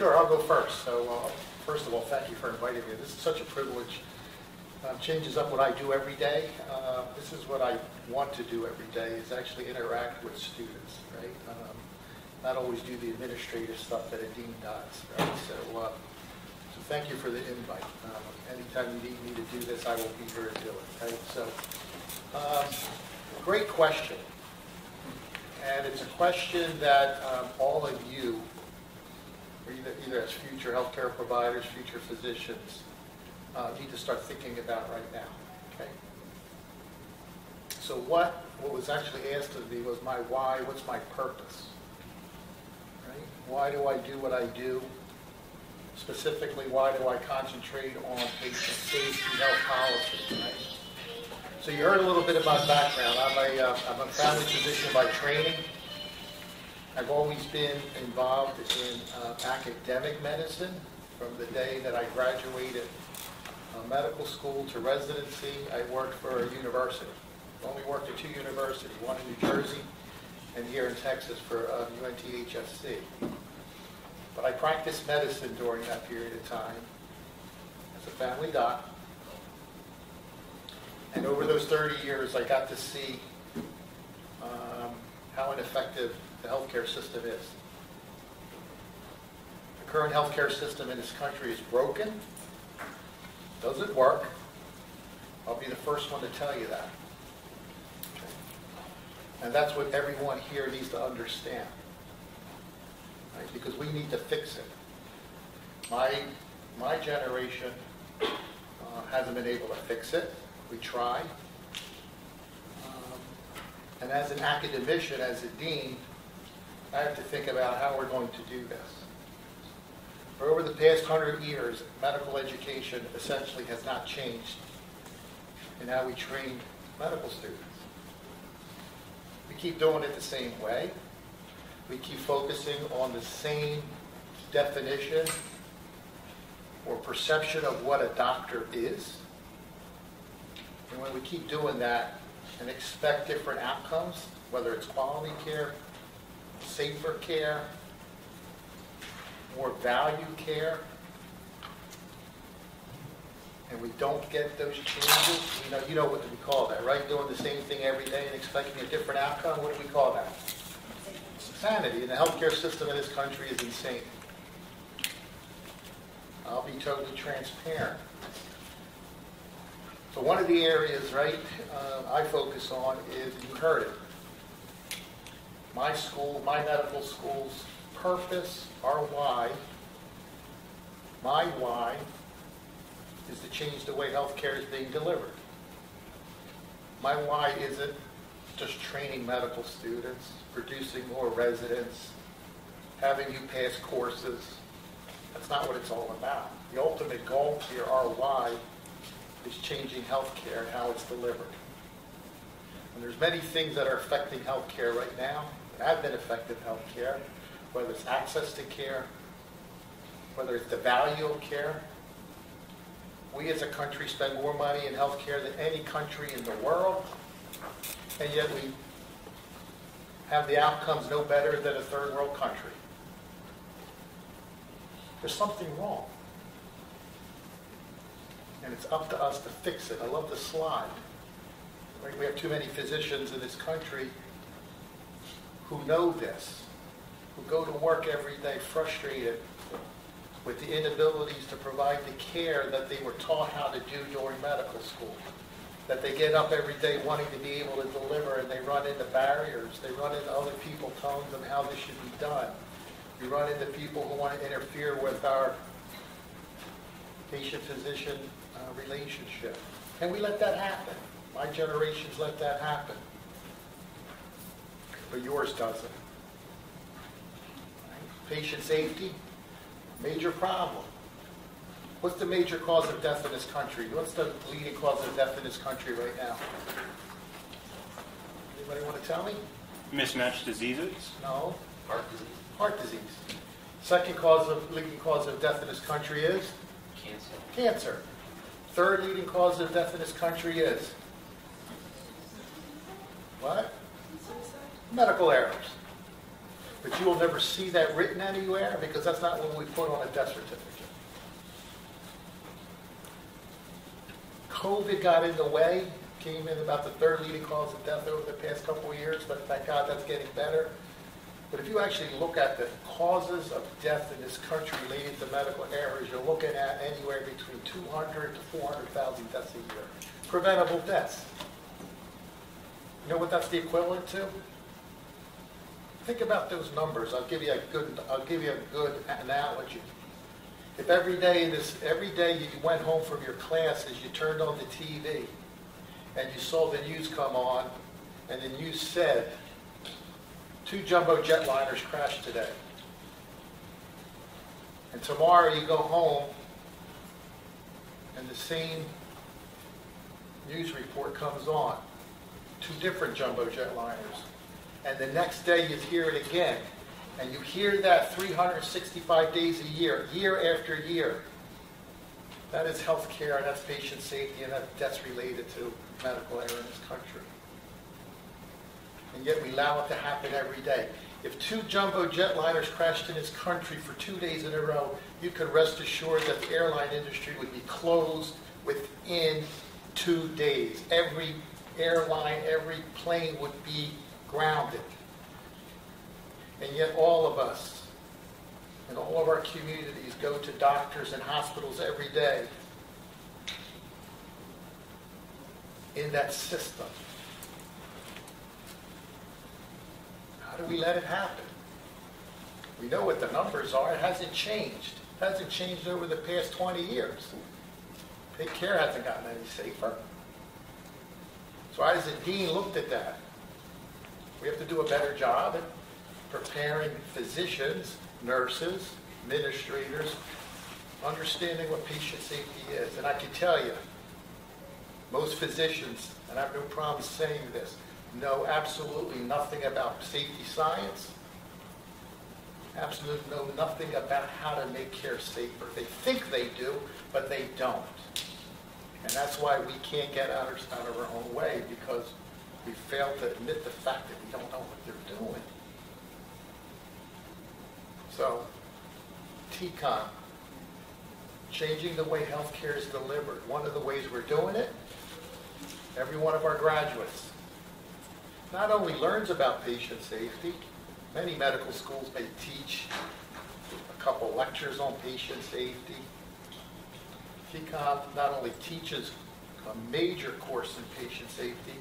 Sure, I'll go first. So, uh, first of all, thank you for inviting me. This is such a privilege. Um, changes up what I do every day. Uh, this is what I want to do every day, is actually interact with students, right? Um, not always do the administrative stuff that a dean does, right? So, uh, so thank you for the invite. Um, anytime you need me to do this, I will be here to do it, right? So, um, great question. And it's a question that um, all of you, either, either as future healthcare providers, future physicians, uh, need to start thinking about right now. Okay. So what what was actually asked of me was my why. What's my purpose? Right? Why do I do what I do? Specifically, why do I concentrate on patient safety, health policy? Right? So you heard a little bit about my background. I'm a, uh, I'm a family physician by training. I've always been involved in uh, academic medicine from the day that I graduated uh, medical school to residency. I worked for a university. I only worked at two universities, one in New Jersey and here in Texas for um, UNTHSC. But I practiced medicine during that period of time as a family doc. And over those 30 years, I got to see um, how ineffective the healthcare system is. The current healthcare system in this country is broken, doesn't work. I'll be the first one to tell you that. And that's what everyone here needs to understand. Right? Because we need to fix it. My, my generation uh, hasn't been able to fix it. We try. Um, and as an academician, as a dean, I have to think about how we're going to do this. Over the past hundred years, medical education essentially has not changed in how we train medical students. We keep doing it the same way. We keep focusing on the same definition or perception of what a doctor is. And when we keep doing that and expect different outcomes, whether it's quality care, safer care, more value care, and we don't get those changes, you know, you know what we call that, right? Doing the same thing every day and expecting a different outcome, what do we call that? Insanity. And the healthcare system in this country is insane. I'll be totally transparent. So one of the areas, right, uh, I focus on is, you heard it, my school, my medical school's purpose, our why, my why, is to change the way healthcare is being delivered. My why isn't just training medical students, producing more residents, having you pass courses. That's not what it's all about. The ultimate goal here, our why, is changing healthcare and how it's delivered. And there's many things that are affecting healthcare right now, have been affecting healthcare, whether it's access to care, whether it's the value of care. We as a country spend more money in healthcare than any country in the world, and yet we have the outcomes no better than a third world country. There's something wrong. And it's up to us to fix it. I love the slide. Right? We have too many physicians in this country who know this, who go to work every day frustrated with the inabilities to provide the care that they were taught how to do during medical school. That they get up every day wanting to be able to deliver and they run into barriers. They run into other people telling them how this should be done. You run into people who want to interfere with our patient-physician uh, relationship. And we let that happen. My generations let that happen. But yours doesn't. Patient safety, major problem. What's the major cause of death in this country? What's the leading cause of death in this country right now? Anybody want to tell me? Mismatched diseases? No. Heart disease, Heart disease. Second cause of leading cause of death in this country is cancer, cancer. Third leading cause of death in this country is what? Medical errors. But you will never see that written anywhere because that's not what we put on a death certificate. COVID got in the way, came in about the third leading cause of death over the past couple of years, but thank God that's getting better. But if you actually look at the causes of death in this country related to medical errors, you're looking at anywhere between 200 to 400,000 deaths a year. Preventable deaths. You know what that's the equivalent to? Think about those numbers. I'll give you a good, I'll give you a good analogy. If every day in this, every day you went home from your classes, you turned on the TV and you saw the news come on and the news said, two jumbo jetliners crashed today. And tomorrow you go home and the same news report comes on, two different jumbo jetliners. And the next day you hear it again. And you hear that 365 days a year, year after year. That is health care, and that's patient safety, and that's related to medical error in this country. And yet we allow it to happen every day. If two jumbo jetliners crashed in this country for two days in a row, you could rest assured that the airline industry would be closed within two days. Every airline, every plane would be grounded. And yet all of us and all of our communities go to doctors and hospitals every day in that system. How do we let it happen? We know what the numbers are. It hasn't changed. It hasn't changed over the past 20 years. Big care hasn't gotten any safer. So as a dean looked at that, we have to do a better job at preparing physicians, nurses, administrators, understanding what patient safety is. And I can tell you, most physicians, and I have no problem saying this, know absolutely nothing about safety science, absolutely know nothing about how to make care safer. They think they do, but they don't. And that's why we can't get out of, our own way because we fail to admit the fact that we don't know what they're doing. So, TCOM, changing the way healthcare is delivered. One of the ways we're doing it, every one of our graduates not only learns about patient safety, many medical schools may teach a couple lectures on patient safety. TCOM not only teaches a major course in patient safety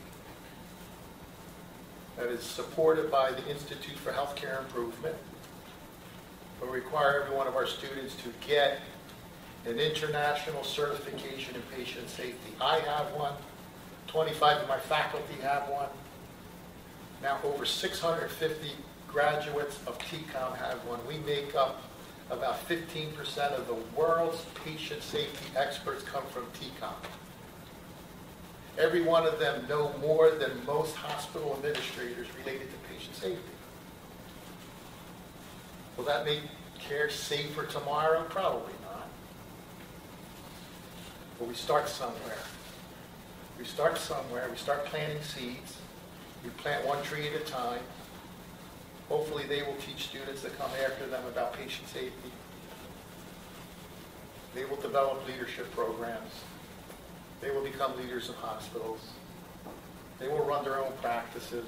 that is supported by the Institute for Healthcare Improvement, We require every one of our students to get an international certification in patient safety. I have one, 25 of my faculty have one. Now over 650 graduates of TCOM have one. We make up about 15% of the world's patient safety experts come from TCOM. Every one of them know more than most hospital administrators related to patient safety. Will that make care safer tomorrow? Probably not. But we start somewhere. We start somewhere. We start planting seeds. We plant one tree at a time. Hopefully they will teach students that come after them about patient safety. They will develop leadership programs. They will become leaders of hospitals. They will run their own practices.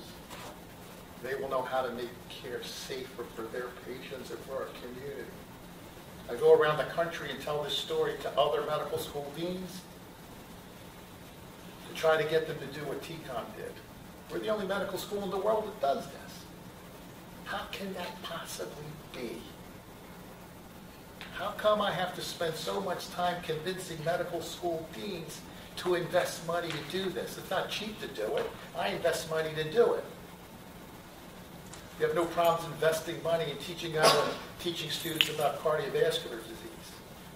They will know how to make care safer for their patients and for our community. I go around the country and tell this story to other medical school deans to try to get them to do what TCOM did. We're the only medical school in the world that does this. How can that possibly be? How come I have to spend so much time convincing medical school deans to invest money to do this? It's not cheap to do it. I invest money to do it. You have no problems investing money and teaching out teaching students about cardiovascular disease.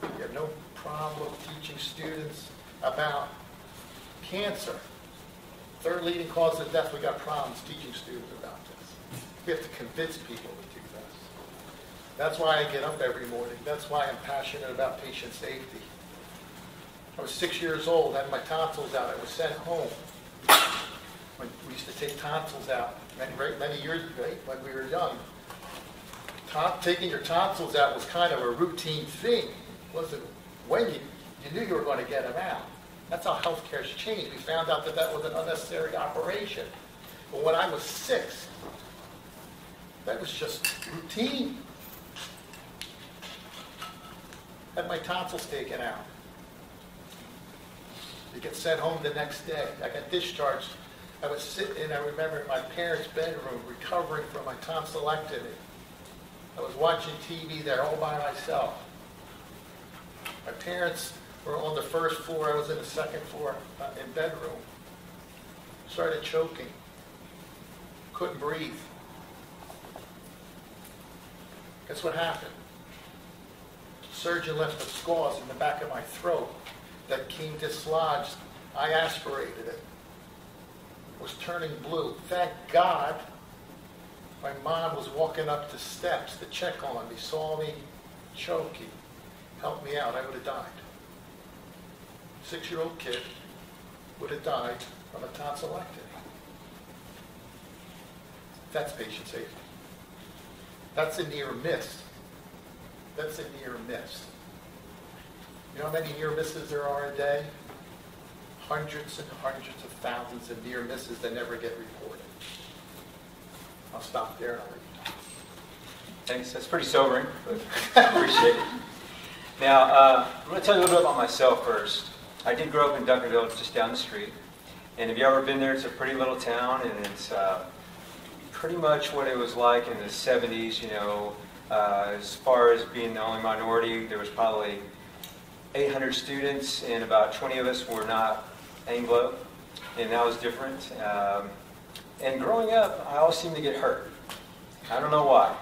You have no problem teaching students about cancer. Third leading cause of death, we got problems teaching students about this. We have to convince people to do this. That's why I get up every morning. That's why I'm passionate about patient safety. I was six years old, had my tonsils out. I was sent home. When we used to take tonsils out many, many years ago, when we were young. ton- taking your tonsils out was kind of a routine thing. Wasn't when you, you knew you were going to get them out. That's how healthcare's changed. We found out that that was an unnecessary operation. But when I was six, that was just routine. Had my tonsils taken out. You get sent home the next day. I got discharged. I was sitting, in, I remember in my parents' bedroom recovering from my tonsillectomy. I was watching TV there all by myself. My parents were on the first floor, I was in the second floor uh, in bedroom. Started choking. Couldn't breathe. Guess what happened? Surgeon left the scars in the back of my throat that came dislodged. I aspirated it. Was turning blue. Thank God my mom was walking up the steps to check on me, saw me choking, helped me out. I would have died. Six-year-old kid would have died from a tonsillectomy. That's patient safety. That's a near miss. That's a near miss. You know how many near misses there are a day? Hundreds and hundreds of thousands of near misses that never get reported. I'll stop there. Thanks. That's pretty sobering, appreciate it. Now, uh, I'm going to tell you a little bit about myself first. I did grow up in Duncanville, just down the street. And if you ever been there, it's a pretty little town, and it's uh, pretty much what it was like in the 70s, you know. Uh, as far as being the only minority, there was probably 800 students, and about 20 of us were not Anglo, and that was different. Um, and growing up, I always seemed to get hurt. I don't know why.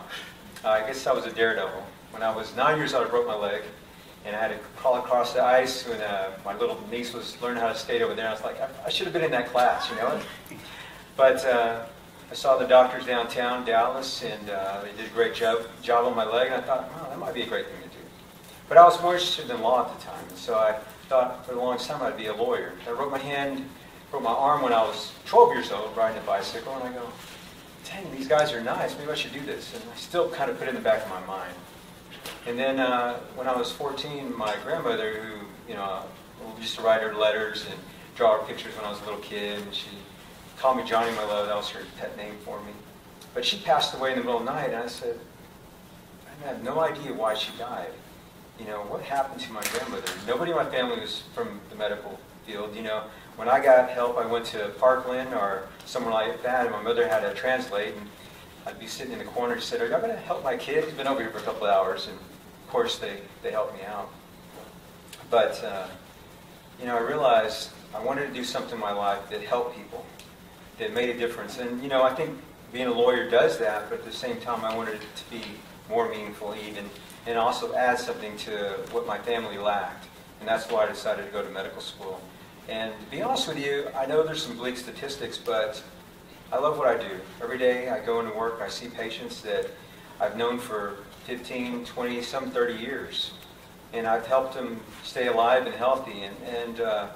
Uh, I guess I was a daredevil. When I was nine years old, I broke my leg, and I had to crawl across the ice when uh, my little niece was learning how to skate over there. I was like, I, I should have been in that class, you know. But uh, I saw the doctors downtown, Dallas, and uh, they did a great job, job on my leg, and I thought, oh, that might be a great thing. But I was more interested in law at the time, so I thought for the longest time I'd be a lawyer. I wrote my hand, wrote my arm when I was 12 years old riding a bicycle, and I go, dang, these guys are nice, maybe I should do this. And I still kind of put it in the back of my mind. And then uh, when I was 14, my grandmother, who, you know, used to write her letters and draw her pictures when I was a little kid, and she called me Johnny My Love, that was her pet name for me. But she passed away in the middle of the night, and I said, I have no idea why she died you know, what happened to my grandmother? Nobody in my family was from the medical field. You know, when I got help, I went to Parkland or somewhere like that, and my mother had to translate, and I'd be sitting in the corner. She said, "Are y'all going to help my kid? He's been over here for a couple of hours," and of course they they helped me out. But uh, you know, I realized I wanted to do something in my life that helped people, that made a difference, and you know, I think being a lawyer does that, but at the same time, I wanted it to be more meaningful, even and also add something to what my family lacked. And that's why I decided to go to medical school. And to be honest with you, I know there's some bleak statistics, but I love what I do. Every day I go into work, I see patients that I've known for 15, 20, some 30 years. And I've helped them stay alive and healthy. And, and uh,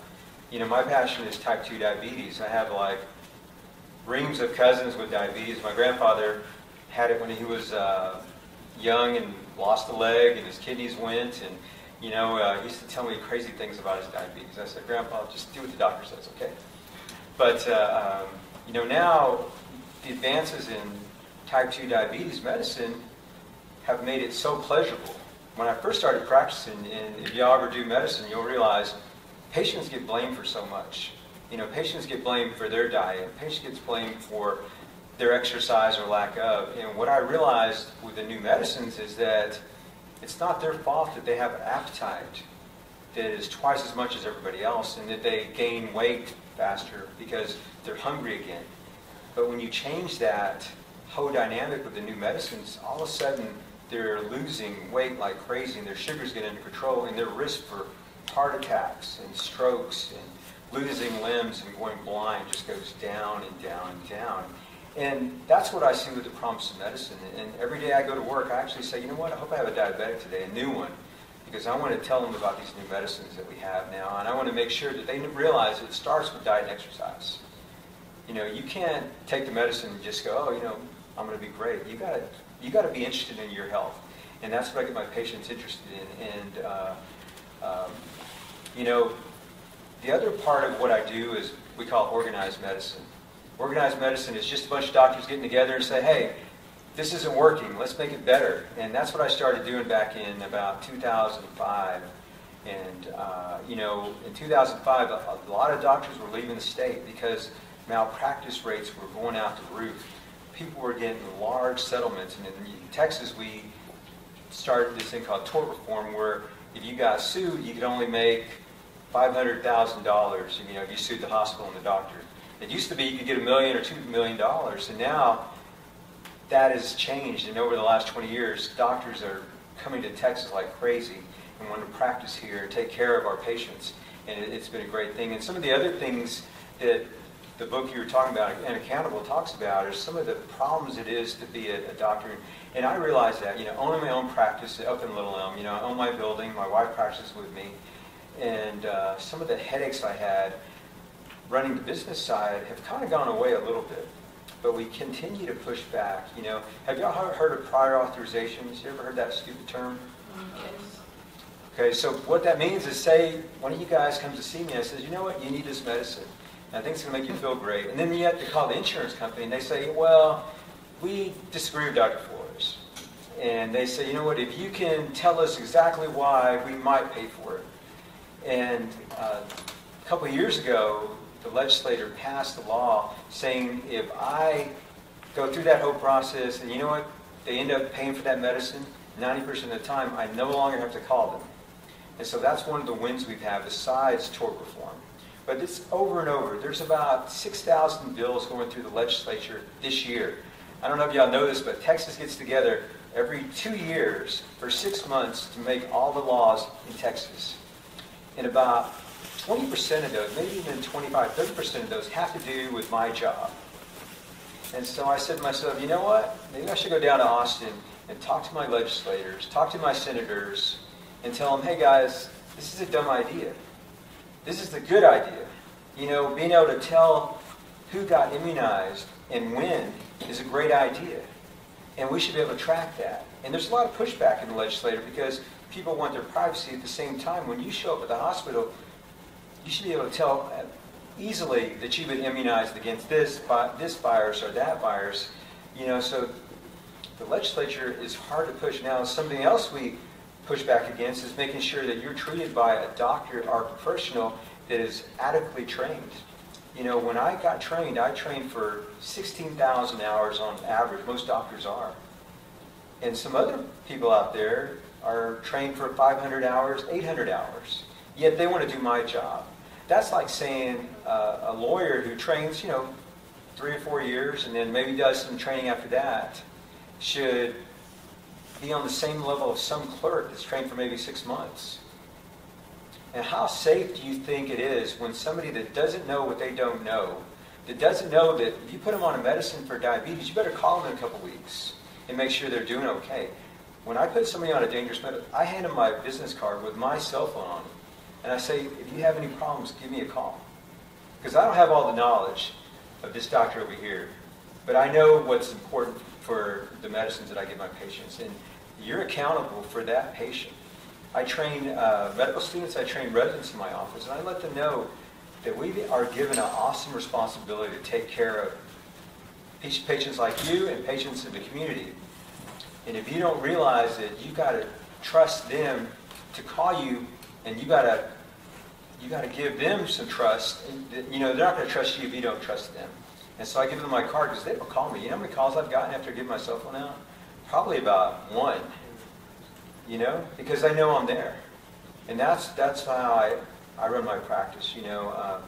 you know, my passion is type 2 diabetes. I have like reams of cousins with diabetes. My grandfather had it when he was uh, young and lost a leg and his kidneys went and you know uh, he used to tell me crazy things about his diabetes. I said, Grandpa, just do what the doctor says, okay? But uh, um, you know now the advances in type 2 diabetes medicine have made it so pleasurable. When I first started practicing, and if y'all ever do medicine, you'll realize patients get blamed for so much. You know, patients get blamed for their diet. Patients gets blamed for their exercise or lack of. And what I realized with the new medicines is that it's not their fault that they have an appetite that is twice as much as everybody else and that they gain weight faster because they're hungry again. But when you change that whole dynamic with the new medicines, all of a sudden they're losing weight like crazy and their sugars get under control and their risk for heart attacks and strokes and losing limbs and going blind just goes down and down and down. And that's what I see with the promise of medicine. And every day I go to work, I actually say, you know what, I hope I have a diabetic today, a new one, because I want to tell them about these new medicines that we have now. And I want to make sure that they realize it starts with diet and exercise. You know, you can't take the medicine and just go, oh, you know, I'm going to be great. You got to you got to be interested in your health, and that's what I get my patients interested in. And uh, um, you know, the other part of what I do is we call organized medicine. Organized medicine is just a bunch of doctors getting together and say, hey, this isn't working. Let's make it better. And that's what I started doing back in about 2005. And, uh, you know, in 2005, a, a lot of doctors were leaving the state because malpractice rates were going out the roof. People were getting large settlements. And in Texas, we started this thing called tort reform where if you got sued, you could only make $500,000, you know, if you sued the hospital and the doctor. It used to be you could get a million or two million dollars, and now that has changed. And over the last 20 years, doctors are coming to Texas like crazy and want to practice here and take care of our patients. And it, has been a great thing. And some of the other things that the book you were talking about, Unaccountable, talks about are some of the problems it is to be a, a doctor. And I realize that, you know, owning my own practice up in Little Elm, you know, I own my building, my wife practices with me, and uh, some of the headaches I had running the business side have kind of gone away a little bit but we continue to push back. You know, have y'all heard of prior authorizations? You ever heard that stupid term? Yes. Okay, so what that means is say one of you guys comes to see me and says, you know what, you need this medicine. And I think it's going to make you feel great. And then you have to call the insurance company and they say, well, we disagree with Dr. Flores. And they say, you know what, if you can tell us exactly why, we might pay for it. And uh, a couple of years ago, the legislator passed a law saying if I go through that whole process and you know what, they end up paying for that medicine, 90% of the time I no longer have to call them. And so that's one of the wins we've had besides tort reform. But it's over and over. There's about 6,000 bills going through the legislature this year. I don't know if y'all know this, but Texas gets together every two years for six months to make all the laws in Texas. And about 20% of those, maybe even 25, 30% of those have to do with my job. And so I said to myself, you know what? Maybe I should go down to Austin and talk to my legislators, talk to my senators, and tell them, hey guys, this is a dumb idea. This is the good idea. You know, being able to tell who got immunized and when is a great idea. And we should be able to track that. And there's a lot of pushback in the legislature because people want their privacy at the same time. When you show up at the hospital, you should be able to tell uh, easily that you've been immunized against this, this virus or that virus. You know, so the legislature is hard to push. Now, something else we push back against is making sure that you're treated by a doctor or professional that is adequately trained. You know, when I got trained, I trained for 16,000 hours on average. Most doctors are. And some other people out there are trained for 500 hours, 800 hours. Yet they want to do my job. That's like saying uh, a lawyer who trains, you know, three or four years and then maybe does some training after that should be on the same level of some clerk that's trained for maybe six months. And how safe do you think it is when somebody that doesn't know what they don't know, that doesn't know that if you put them on a medicine for diabetes, you better call them in a couple weeks and make sure they're doing okay. When I put somebody on a dangerous medicine, I hand them my business card with my cell phone on it. And I say, if you have any problems, give me a call. Because I don't have all the knowledge of this doctor over here, but I know what's important for the medicines that I give my patients. And you're accountable for that patient. I train uh, medical students, I train residents in my office, and I let them know that we are given an awesome responsibility to take care of patients like you and patients in the community. And if you don't realize it, you've got to trust them to call you and you got to you got to give them some trust. You know, they're not going to trust you if you don't trust them. And so I give them my card because they don't call me. You know how many calls I've gotten after I give my cell phone out? Probably about one. You know, because I know I'm there. And that's that's how I, I run my practice. You know, uh,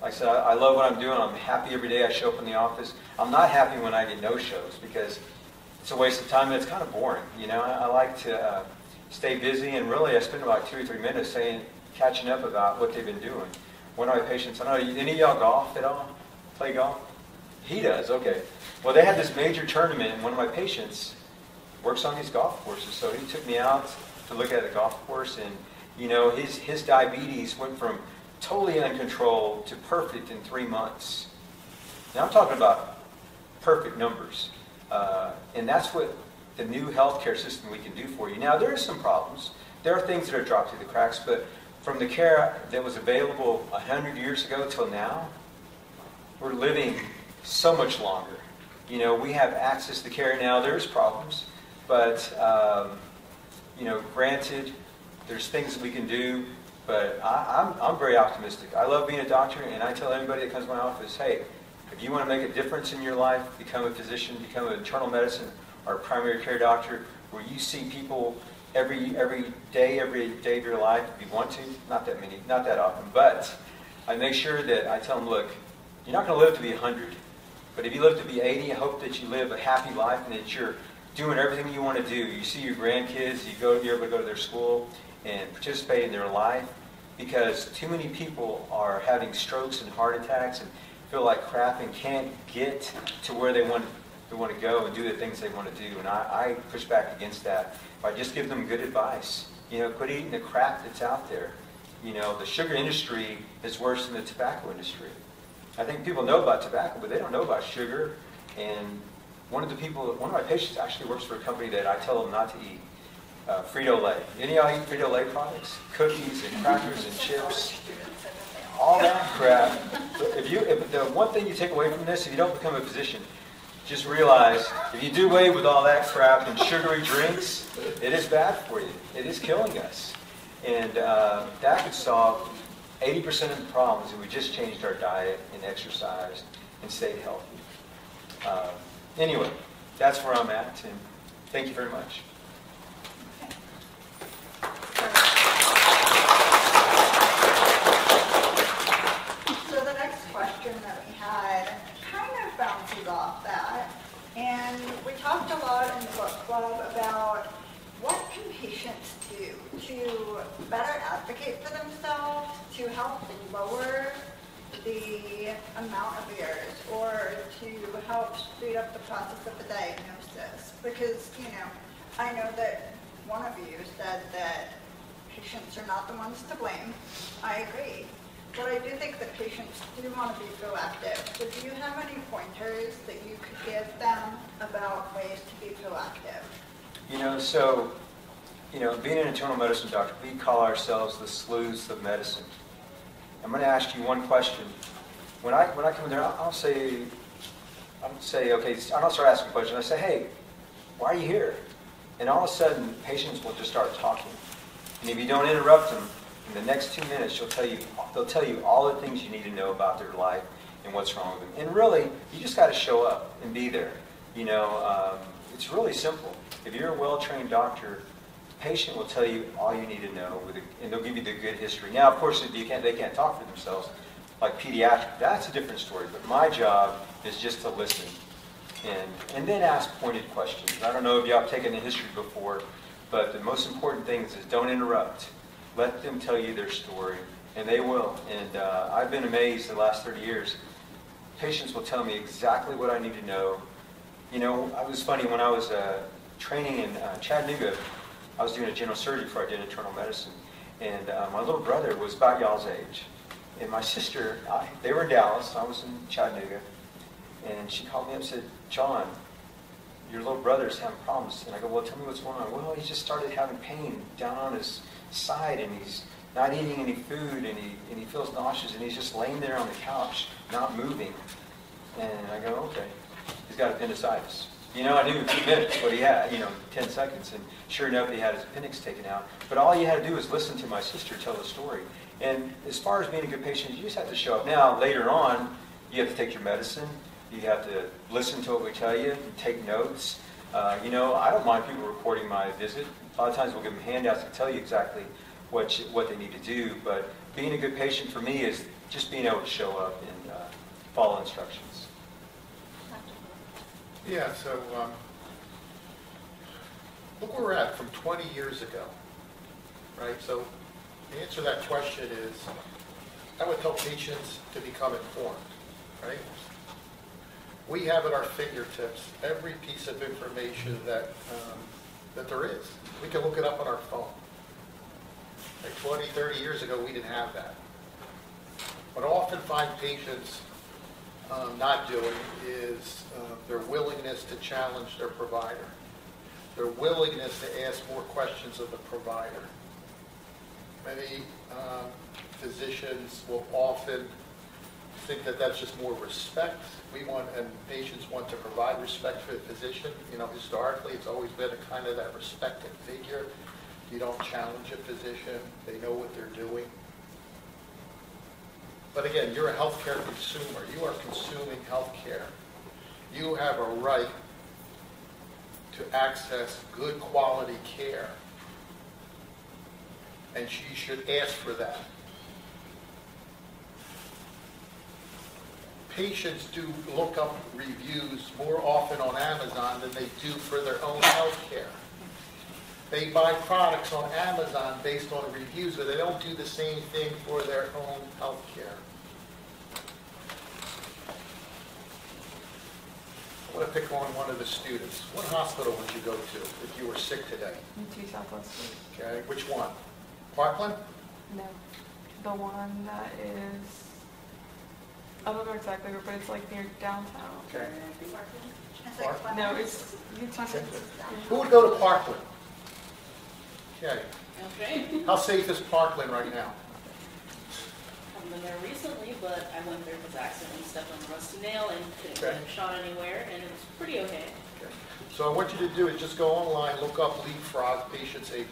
like I said, I, I love what I'm doing. I'm happy every day I show up in the office. I'm not happy when I get no shows because it's a waste of time and it's kind of boring. You know, I, I like to uh, stay busy and really I spend about two or three minutes saying catching up about what they've been doing. One of my patients, I don't know, any of y'all golf at all? Play golf? He does, okay. Well, they had this major tournament, and one of my patients works on these golf courses. So he took me out to look at the golf course, and, you know, his, his diabetes went from totally uncontrolled to perfect in three months. Now I'm talking about perfect numbers. Uh, and that's what the new healthcare system we can do for you. Now, there are some problems. There are things that are dropped through the cracks, but from the care that was available 100 years ago till now, we're living so much longer. You know, we have access to care now. There's problems, but, um, you know, granted, there's things that we can do, but I, I'm, I'm very optimistic. I love being a doctor, and I tell anybody that comes to my office, hey, if you want to make a difference in your life, become a physician, become an internal medicine or primary care doctor, where you see people every every day, every day of your life, if you want to, not that many, not that often, but I make sure that I tell them, look, you're not going to live to be 100, but if you live to be 80, I hope that you live a happy life and that you're doing everything you want to do. You see your grandkids, you go, you're able to go to their school and participate in their life, because too many people are having strokes and heart attacks and feel like crap and can't get to where they want they want to go and do the things they want to do. And I, I push back against that by just giving them good advice. You know, quit eating the crap that's out there. You know, the sugar industry is worse than the tobacco industry. I think people know about tobacco, but they don't know about sugar. And one of the people, one of my patients actually works for a company that I tell them not to eat. Uh, Frito-Lay. Any of y'all eat Frito-Lay products? Cookies and crackers and chips all that crap. If you, if the one thing you take away from this, if you don't become a physician, just realize if you do away with all that crap and sugary drinks, it is bad for you. It is killing us. And uh, that could solve 80% of the problems if we just changed our diet and exercised and stayed healthy. Uh, anyway, that's where I'm at, and thank you very much. So the next question that we had kind of bounces off that. And we talked a lot in the book club about what can patients do to better advocate for themselves, to help lower the amount of years, or to help speed up the process of the diagnosis. Because, you know, I know that one of you said that patients are not the ones to blame. I agree. But I do think that patients do want to be proactive. So do you have any pointers that you could give them about ways to be proactive? You know, so, you know, being an internal medicine doctor, we call ourselves the sleuths of medicine. I'm going to ask you one question. When I when I come in there, I'll, I'll say, I'll say, okay, I'll start asking questions. I say, hey, why are you here? And all of a sudden, patients will just start talking. And if you don't interrupt them, in the next two minutes, she'll tell you, they'll tell you all the things you need to know about their life and what's wrong with them. And really, you just got to show up and be there. You know, um, it's really simple. If you're a well-trained doctor, patient will tell you all you need to know, and they'll give you the good history. Now, of course, you can't, they can't talk for themselves, like pediatric, that's a different story. But my job is just to listen and, and then ask pointed questions. I don't know if y'all have taken the history before, but the most important thing is don't interrupt. Let them tell you their story, and they will. And uh, I've been amazed the last 30 years. Patients will tell me exactly what I need to know. You know, it was funny when I was uh, training in uh, Chattanooga. I was doing a general surgery before I did internal medicine, and uh, my little brother was about y'all's age, and my sister, I, they were in Dallas. I was in Chattanooga, and she called me up and said, "John, your little brother's having problems." And I go, "Well, tell me what's going on." Well, he just started having pain down on his side and he's not eating any food and he, and he feels nauseous and he's just laying there on the couch, not moving. And I go, okay, he's got appendicitis. You know, I knew in two minutes what he had, you know, 10 seconds. And sure enough, he had his appendix taken out. But all you had to do was listen to my sister tell the story. And as far as being a good patient, you just have to show up. Now, later on, you have to take your medicine. You have to listen to what we tell you, take notes. Uh, you know, I don't mind people recording my visit. A lot of times we'll give them handouts to tell you exactly what, you, what they need to do. But being a good patient for me is just being able to show up and uh, follow instructions. Yeah, so, um, look where we're at from 20 years ago, right? So the answer to that question is, I would tell patients to become informed, right? We have at our fingertips every piece of information that, um, that there is. We can look it up on our phone. Like 20, 30 years ago, we didn't have that. But I often find patients um, not doing is uh, their willingness to challenge their provider, their willingness to ask more questions of the provider. Many um, physicians will often think that that's just more respect. We want, and patients want to provide respect for the physician. You know, historically, it's always been a kind of that respected figure. You don't challenge a physician. They know what they're doing. But again, you're a healthcare consumer. You are consuming healthcare. You have a right to access good quality care. And you should ask for that. Patients do look up reviews more often on Amazon than they do for their own healthcare. They buy products on Amazon based on reviews, but they don't do the same thing for their own healthcare. I want to pick on one of the students. What hospital would you go to if you were sick today? UT Southwest. Okay, which one? Parkland? No. The one that is, I don't know exactly where, but it's like near downtown. Okay. It's? No, it's UT Southwest. Who would go to Parkland? Okay, Okay, how safe is Parkland right now? I haven't been there recently, but I went there because I accidentally stepped on a rusty nail and couldn't get Okay. a shot anywhere, and it was pretty okay. Okay. So I want you to do is just go online, look up leapfrog patient safety.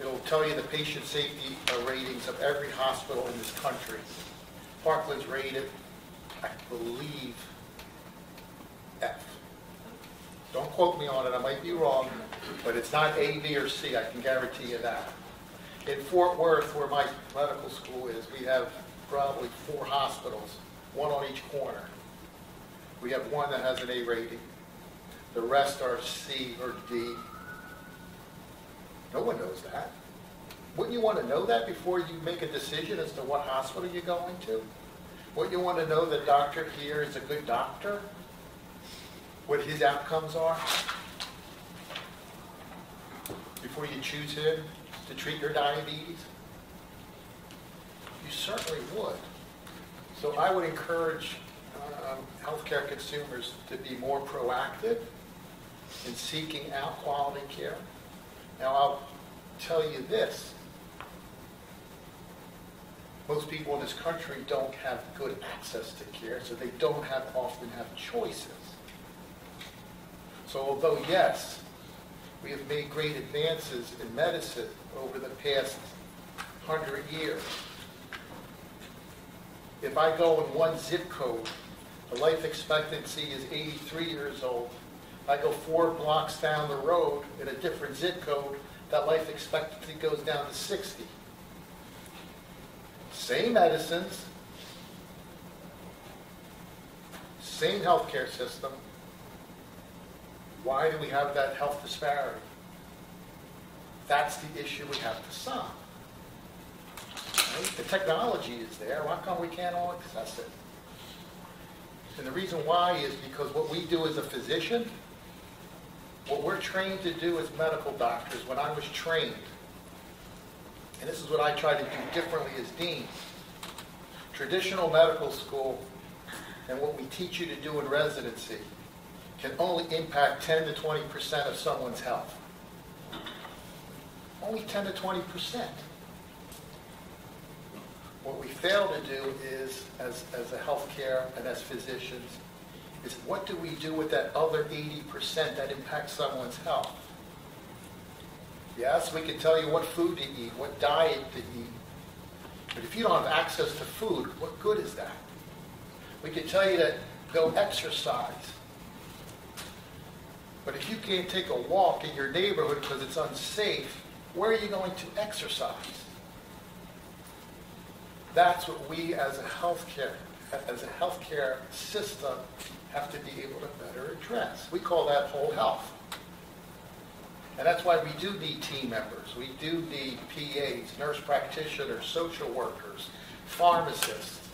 It'll tell you the patient safety uh, ratings of every hospital in this country. Parkland's rated, I believe, F. Don't quote me on it, I might be wrong, but it's not A, B, or C, I can guarantee you that. In Fort Worth, where my medical school is, we have probably four hospitals, one on each corner. We have one that has an A rating. The rest are C or D. No one knows that. Wouldn't you want to know that before you make a decision as to what hospital you're going to? Wouldn't you want to know the doctor here is a good doctor? What his outcomes are? Before you choose him to treat your diabetes? You certainly would. So I would encourage um, healthcare consumers to be more proactive in seeking out quality care. Now, I'll tell you this. Most people in this country don't have good access to care, so they don't have, often have choices. So although, yes, we have made great advances in medicine over the past hundred years, if I go in one zip code, the life expectancy is 83 years old. I go four blocks down the road in a different zip code, that life expectancy goes down to 60. Same medicines, same healthcare system. Why do we have that health disparity? That's the issue we have to solve. Right? The technology is there, why come we can't all access it? And the reason why is because what we do as a physician, what we're trained to do as medical doctors, when I was trained, and this is what I try to do differently as dean, traditional medical school and what we teach you to do in residency can only impact 10 to 20% of someone's health. Only 10 to 20%. What we fail to do is, as, as a healthcare and as physicians, is what do we do with that other 80% that impacts someone's health? Yes, we can tell you what food to eat, what diet to eat, but if you don't have access to food, what good is that? We can tell you to go exercise, but if you can't take a walk in your neighborhood because it's unsafe, where are you going to exercise? That's what we as a healthcare, as a healthcare system have to be able to better address. We call that whole health. And that's why we do need team members. We do need PAs, nurse practitioners, social workers, pharmacists,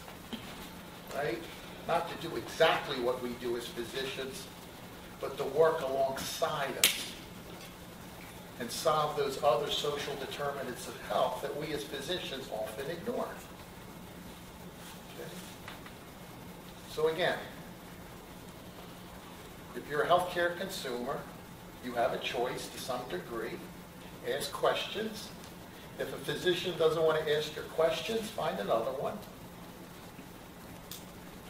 right? Not to do exactly what we do as physicians, but to work alongside us and solve those other social determinants of health that we as physicians often ignore. Okay? So again, if you're a healthcare consumer, you have a choice to some degree. Ask questions. If a physician doesn't want to ask your questions, find another one.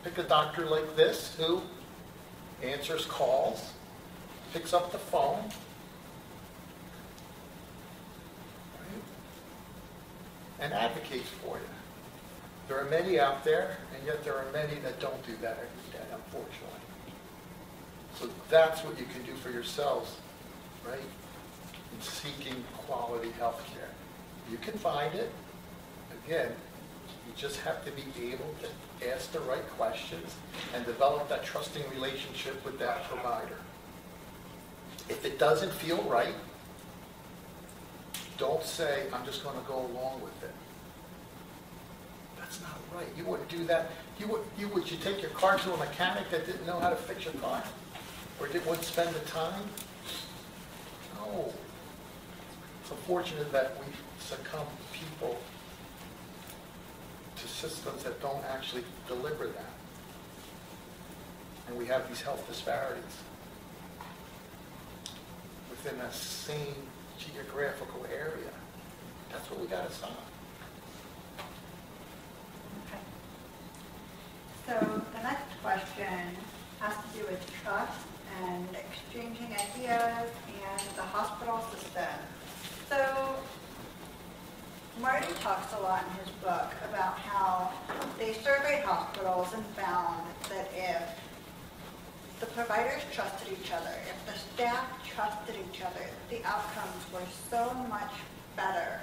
Pick a doctor like this who answers calls, picks up the phone. And advocates for you. There are many out there, and yet there are many that don't do that every day, unfortunately. So that's what you can do for yourselves, right? In seeking quality health care. You can find it. Again, you just have to be able to ask the right questions and develop that trusting relationship with that provider. If it doesn't feel right, don't say, I'm just going to go along with it. That's not right. You wouldn't do that. You would, you would you take your car to a mechanic that didn't know how to fix your car? Or want to spend the time? No. It's unfortunate that we succumb people to systems that don't actually deliver that. And we have these health disparities within that same geographical area. That's what we got to stop. Okay. So the next question has to do with trust and exchanging ideas and the hospital system. So Marty talks a lot in his book about how they surveyed hospitals and found that if the providers trusted each other, if the staff trusted each other, the outcomes were so much better.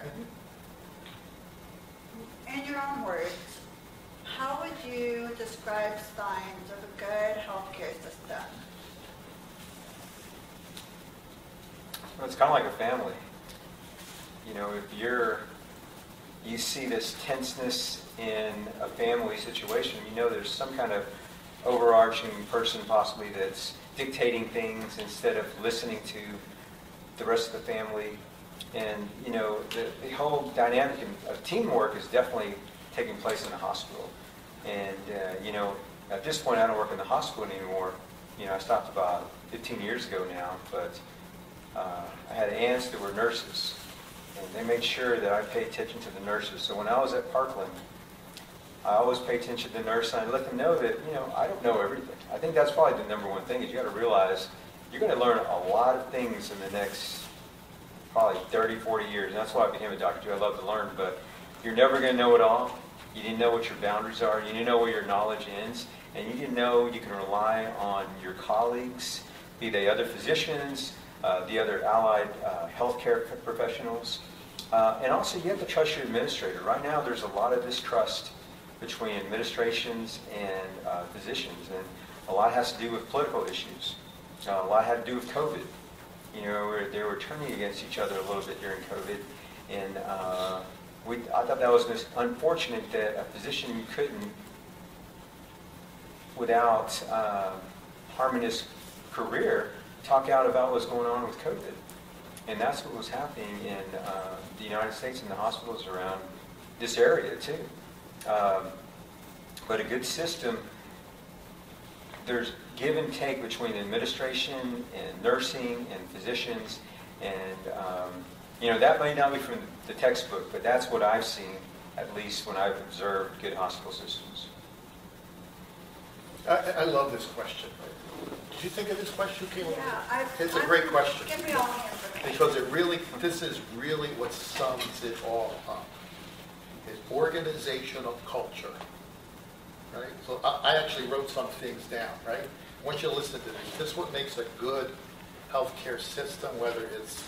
In your own words, how would you describe signs of a good healthcare system? Well, it's kind of like a family. You know, if you're, you see this tenseness in a family situation, you know there's some kind of overarching person possibly that's dictating things instead of listening to the rest of the family. And, you know, the, the whole dynamic of teamwork is definitely taking place in the hospital. And, uh, you know, at this point, I don't work in the hospital anymore. You know, I stopped about 15 years ago now, but uh, I had aunts that were nurses, and they made sure that I paid attention to the nurses. So when I was at Parkland, I always pay attention to the nurse, and I let them know that, you know, I don't know everything. I think that's probably the number one thing, is you got to realize you're going to learn a lot of things in the next probably 30, 40 years. And that's why I became a doctor, too. I love to learn, but you're never going to know it all. You didn't know what your boundaries are. You didn't know where your knowledge ends. And you didn't know you can rely on your colleagues, be they other physicians, the other allied uh, healthcare professionals. Uh, and also, you have to trust your administrator. Right now, there's a lot of distrust between administrations and uh, physicians, and a lot has to do with political issues. Uh, a lot had to do with COVID. You know, they were turning against each other a little bit during COVID, and uh, we, I thought that was unfortunate that a physician couldn't, without uh, harming his career, talk out about what's going on with COVID. And that's what was happening in uh, the United States and the hospitals around this area too. Um, but a good system, there's give and take between administration and nursing and physicians, and um, you know that may not be from the textbook, but that's what I've seen, at least when I've observed good hospital systems. I, I love this question. Did you think of this question, Came? Yeah. It's a I'm- great question. Give me all the information. Because it really, this is really what sums it all up. Is organizational culture, right? So I, I actually wrote some things down, right? I want you to listen to this. This is what makes a good healthcare system, whether it's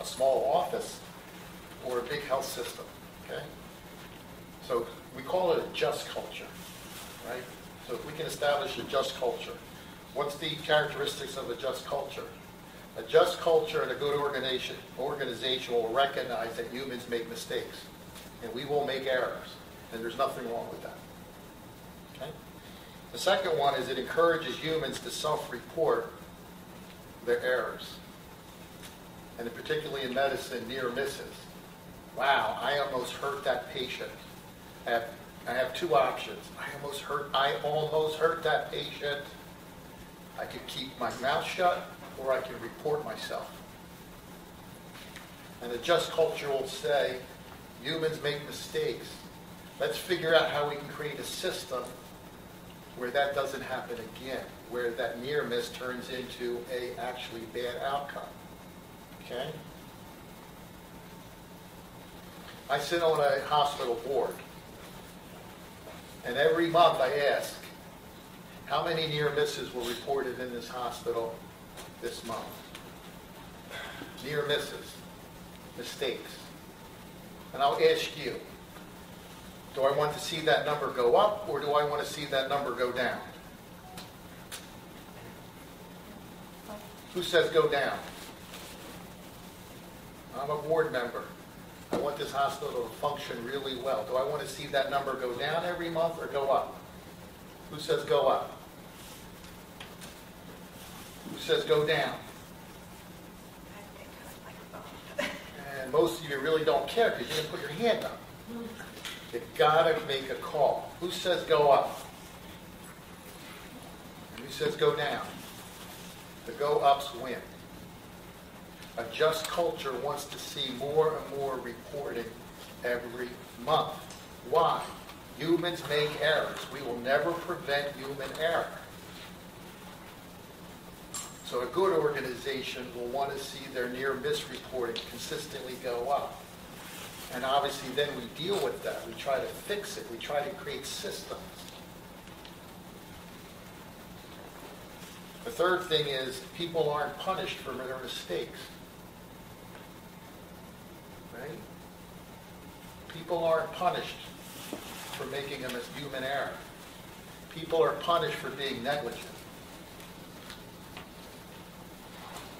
a small office or a big health system, okay? So we call it a just culture, right? So if we can establish a just culture, what's the characteristics of a just culture? A just culture and a good organization, organization will recognize that humans make mistakes, and we will make errors, and there's nothing wrong with that. Okay? The second one is it encourages humans to self-report their errors, and particularly in medicine, near misses. Wow, I almost hurt that patient at I have two options. I almost hurt, I almost hurt that patient. I could keep my mouth shut, or I can report myself. And the just culture will say, humans make mistakes. Let's figure out how we can create a system where that doesn't happen again, where that near miss turns into a actually bad outcome. Okay? I sit on a hospital board, and every month I ask, how many near misses were reported in this hospital this month? Near misses, mistakes. And I'll ask you, do I want to see that number go up, or do I want to see that number go down? Who says go down? I'm a board member. I want this hospital to function really well. Do I want to see that number go down every month or go up? Who says go up? Who says go down? And most of you really don't care because you didn't put your hand up. You gotta make a call. Who says go up? And who says go down? The go ups win. A just culture wants to see more and more reporting every month. Why? Humans make errors. We will never prevent human error. So a good organization will want to see their near miss reporting consistently go up. And obviously then we deal with that. We try to fix it. We try to create systems. The third thing is people aren't punished for their mistakes. Right? People aren't punished for making a human error. People are punished for being negligent.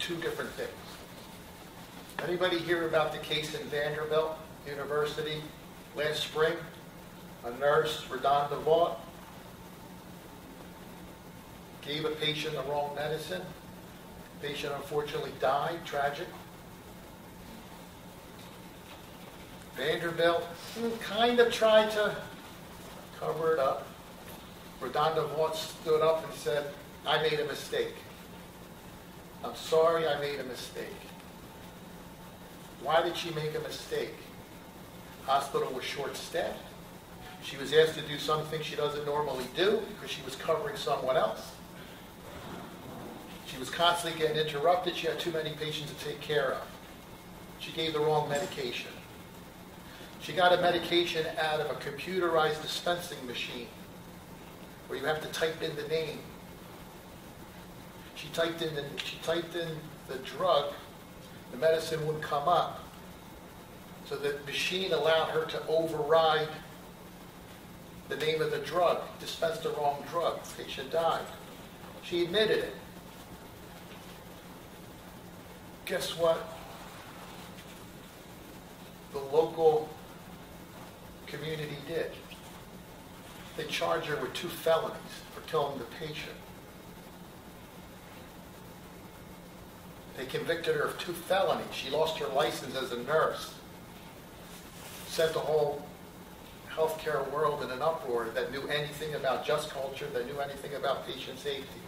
Two different things. Anybody hear about the case in Vanderbilt University last spring? A nurse, Redonda Vaught, gave a patient the wrong medicine. Patient unfortunately died, tragic. Vanderbilt kind of tried to cover it up. Redonda Vaught stood up and said, I made a mistake. I'm sorry I made a mistake. Why did she make a mistake? Hospital was short-staffed. She was asked to do something she doesn't normally do because she was covering someone else. She was constantly getting interrupted. She had too many patients to take care of. She gave the wrong medication. She got a medication out of a computerized dispensing machine where you have to type in the name. She typed in the, she typed in the drug, the medicine wouldn't come up. So the machine allowed her to override the name of the drug, dispensed the wrong drug, patient died. She admitted it. Guess what? The local community did. They charged her with two felonies for killing the patient. They convicted her of two felonies. She lost her license as a nurse. Sent the whole healthcare world in an uproar that knew anything about just culture, that knew anything about patient safety.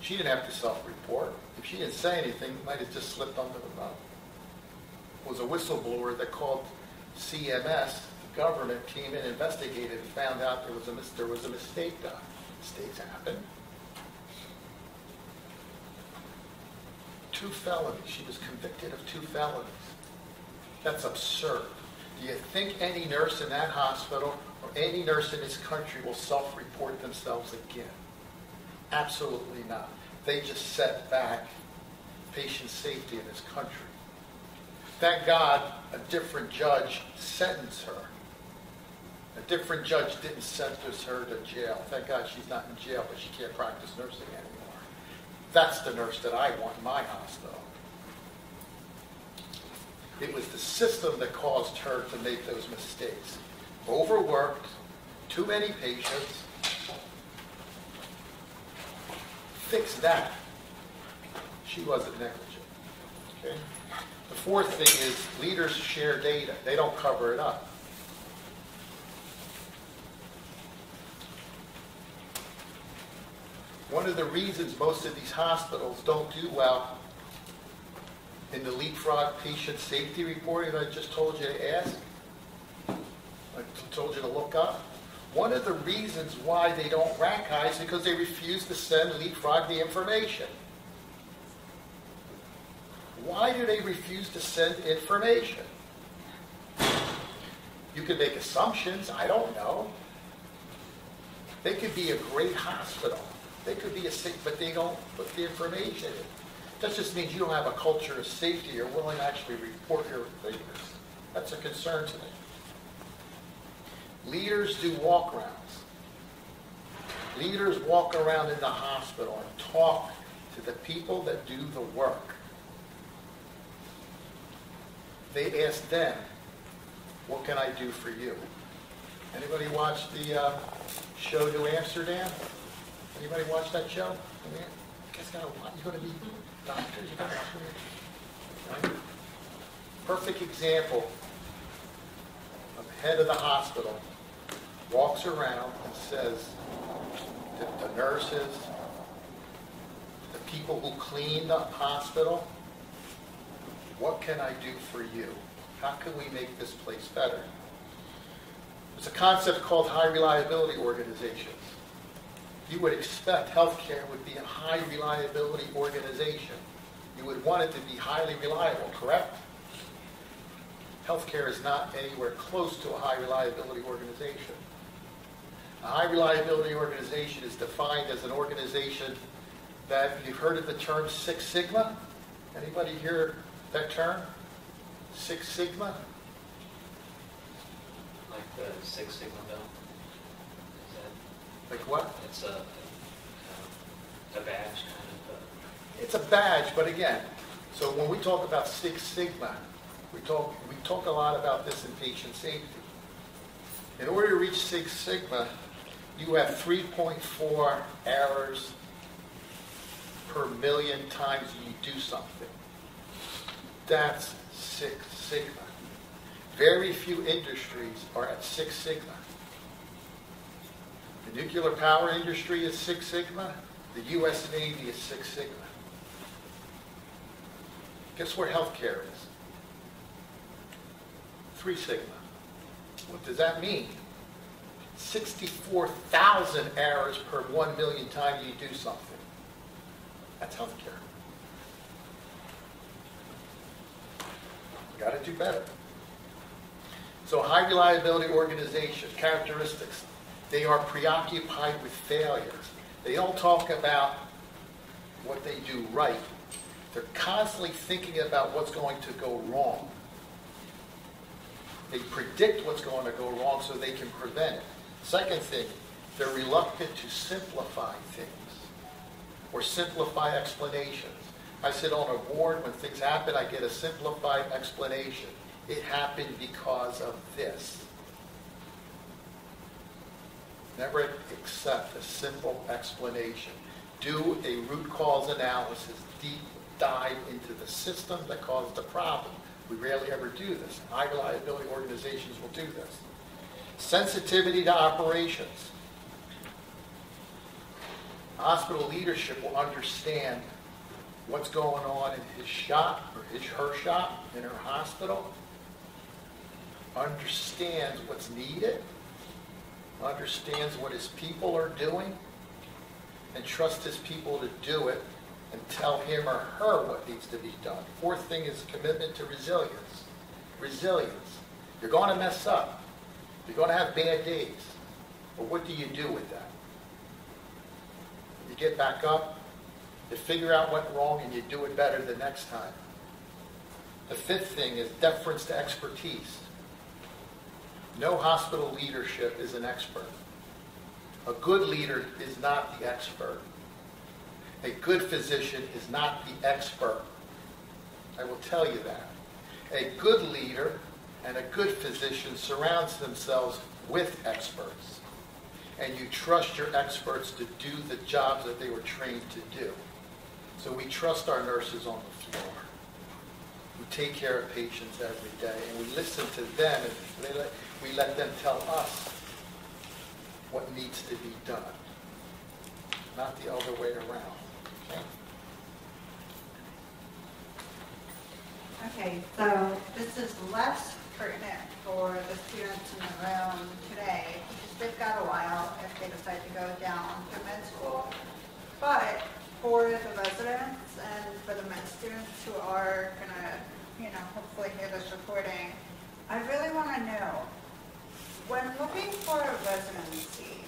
She didn't have to self-report. If she didn't say anything, it might have just slipped under the rug. Was a whistleblower that called CMS, the government came in, investigated, and found out there was a, there was a mistake done. Mistakes happen. Two felonies. She was convicted of two felonies. That's absurd. Do you think any nurse in that hospital or any nurse in this country will self-report themselves again? Absolutely not. They just set back patient safety in this country. Thank God a different judge sentenced her. A different judge didn't sentence her to jail. Thank God she's not in jail, but she can't practice nursing anymore. That's the nurse that I want in my hospital. It was the system that caused her to make those mistakes. Overworked, too many patients. Fix that. She wasn't negligent. Okay? The fourth thing is leaders share data. They don't cover it up. One of the reasons most of these hospitals don't do well in the leapfrog patient safety report that I just told you to ask, I told you to look up, one of the reasons why they don't rank high is because they refuse to send leapfrog the information. Why do they refuse to send information? You could make assumptions, I don't know. They could be a great hospital. They could be a sick, but they don't put the information in. That just means you don't have a culture of safety or willing to actually report your figures. That's a concern to me. Leaders do walk-arounds. Leaders walk around in the hospital and talk to the people that do the work. They ask them, what can I do for you? Anybody watch the uh, show New Amsterdam? Anybody watch that show? I mean, guys gotta watch, you're gonna be doctors, you gotta. Right? Perfect example of head of the hospital walks around and says to the nurses, the people who clean the hospital, what can I do for you? How can we make this place better? There's a concept called high reliability organizations. You would expect healthcare would be a high reliability organization. You would want it to be highly reliable, correct? Healthcare is not anywhere close to a high reliability organization. A high reliability organization is defined as an organization that, you've heard of the term Six Sigma? Anybody hear that term? Six Sigma? Like the Six Sigma bell? Like what? it's a, a badge kind of, uh, It's a badge, but again, so when we talk about Six Sigma, we talk, we talk a lot about this in patient safety. In order to reach Six Sigma, you have 3.4 errors per million times you do something. That's Six Sigma. Very few industries are at Six Sigma. The nuclear power industry is Six Sigma. The U.S. Navy is Six Sigma. Guess where healthcare is? Three Sigma. What does that mean? 64,000 errors per 1 million times you do something. That's healthcare. Got to do better. So high reliability organization, characteristics. They are preoccupied with failures. They don't talk about what they do right. They're constantly thinking about what's going to go wrong. They predict what's going to go wrong so they can prevent it. Second thing, they're reluctant to simplify things or simplify explanations. I sit on a board, when things happen, I get a simplified explanation. It happened because of this. Never accept a simple explanation. Do a root cause analysis, deep dive into the system that caused the problem. We rarely ever do this. High reliability organizations will do this. Sensitivity to operations. Hospital leadership will understand what's going on in his shop or his her shop in her hospital. Understands what's needed. Understands what his people are doing. And trusts his people to do it and tell him or her what needs to be done. Fourth thing is commitment to resilience. Resilience. You're going to mess up. You're going to have bad days. But what do you do with that? You get back up, you figure out what went wrong, and you do it better the next time. The fifth thing is deference to expertise. No hospital leadership is an expert. A good leader is not the expert. A good physician is not the expert. I will tell you that. A good leader and a good physician surrounds themselves with experts. And you trust your experts to do the jobs that they were trained to do. So we trust our nurses on the floor. We take care of patients every day, and we listen to them, and we let them tell us what needs to be done. not the other way around. Okay? Okay, so this is less pertinent for the students in the room today, because they've got a while if they decide to go down to med school. But for the residents and for the med students who are gonna, you know, hopefully hear this recording, I really wanna know, when looking for a residency,